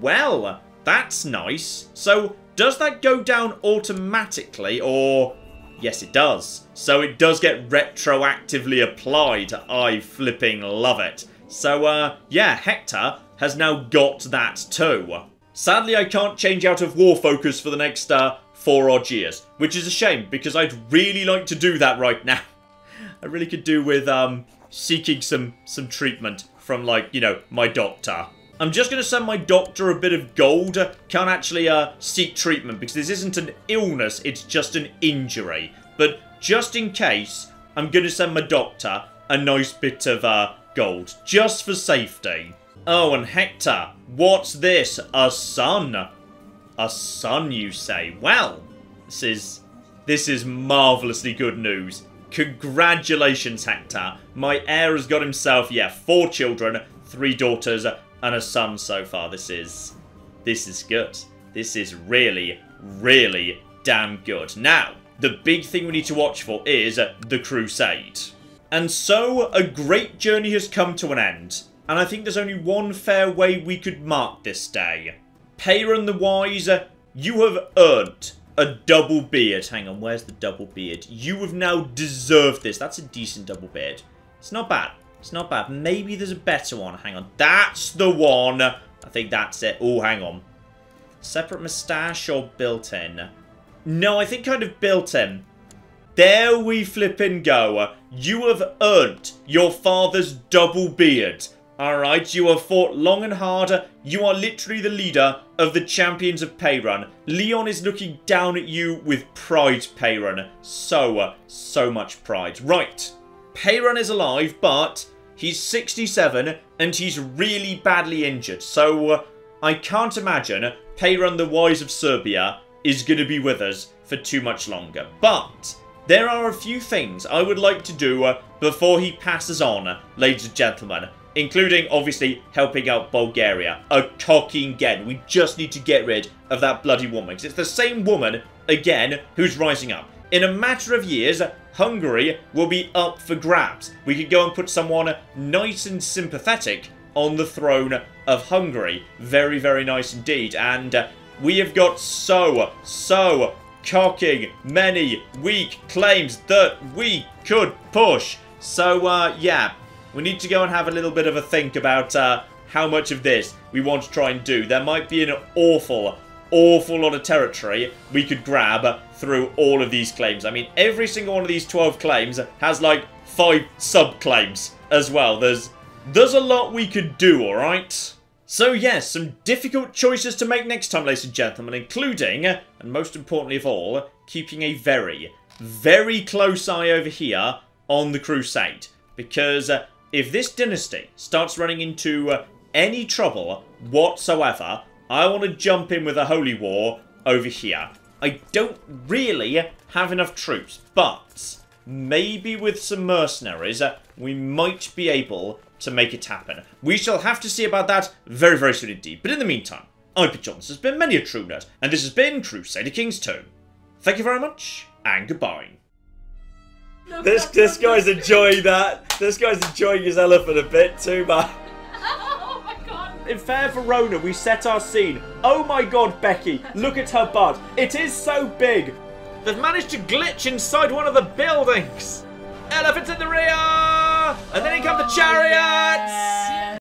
Well, that's nice. So, does that go down automatically, or Yes, it does. So it does get retroactively applied. I flipping love it. So, uh, yeah, Hector has now got that too. Sadly, I can't change out of War Focus for the next, uh, four odd years, which is a shame because I'd really like to do that right now. I really could do with, um, seeking some, some treatment from, like, you know, my doctor. I'm just going to send my doctor a bit of gold. Can't actually uh, seek treatment because this isn't an illness, it's just an injury. But just in case, I'm going to send my doctor a nice bit of uh, gold, just for safety. Oh, and Hector, what's this? A son? A son, you say? Well, this is this is marvellously good news. Congratulations, Hector. My heir has got himself, yeah, four children, three daughters, and a son so far. This is this is good. This is really, really damn good. Now, the big thing we need to watch for is the Crusade. And so, a great journey has come to an end, and I think there's only one fair way we could mark this day. Peyron the Wise, you have earned a double beard. Hang on, where's the double beard? You have now deserved this. That's a decent double beard. It's not bad. It's not bad. Maybe there's a better one. Hang on. That's the one. I think that's it. Oh, hang on. Separate moustache or built-in? No, I think kind of built-in. There we flippin' go. You have earned your father's double beard. Alright, you have fought long and hard. You are literally the leader of the champions of Peyron. Leon is looking down at you with pride, Peyron. So, so much pride. Right. Peyron is alive, but he's 67 and he's really badly injured. So, I can't imagine Peyron the Wise of Serbia is going to be with us for too much longer. But there are a few things I would like to do uh, before he passes on, ladies and gentlemen. Including, obviously, helping out Bulgaria. A cocking again. We just need to get rid of that bloody woman. Because it's the same woman, again, who's rising up. In a matter of years, Hungary will be up for grabs. We could go and put someone nice and sympathetic on the throne of Hungary. Very, very nice indeed. And uh, we have got so, so cocking many weak claims that we could push. So, uh, yeah, we need to go and have a little bit of a think about uh, how much of this we want to try and do. There might be an awful, awful lot of territory we could grab through all of these claims. I mean, every single one of these 12 claims has like five sub-claims as well. There's, there's a lot we could do, alright? So yes, some difficult choices to make next time, ladies and gentlemen, including, and most importantly of all, keeping a very, very close eye over here on the Crusade. Because uh, if this dynasty starts running into uh, any trouble whatsoever, I want to jump in with a holy war over here. I don't really have enough troops, but maybe with some mercenaries, uh, we might be able to make it happen. We shall have to see about that very, very soon indeed. But in the meantime, I've been John, this has been Many a True Nerd, and this has been Crusader Kings 2. Thank you very much, and goodbye. This this guy's enjoying that. This guy's enjoying his elephant a bit too much. Oh my god! In Fair Verona, we set our scene. Oh my god, Becky, look at her butt. It is so big. They've managed to glitch inside one of the buildings. Elephants in the rear! And then in come the oh, chariots! Yeah.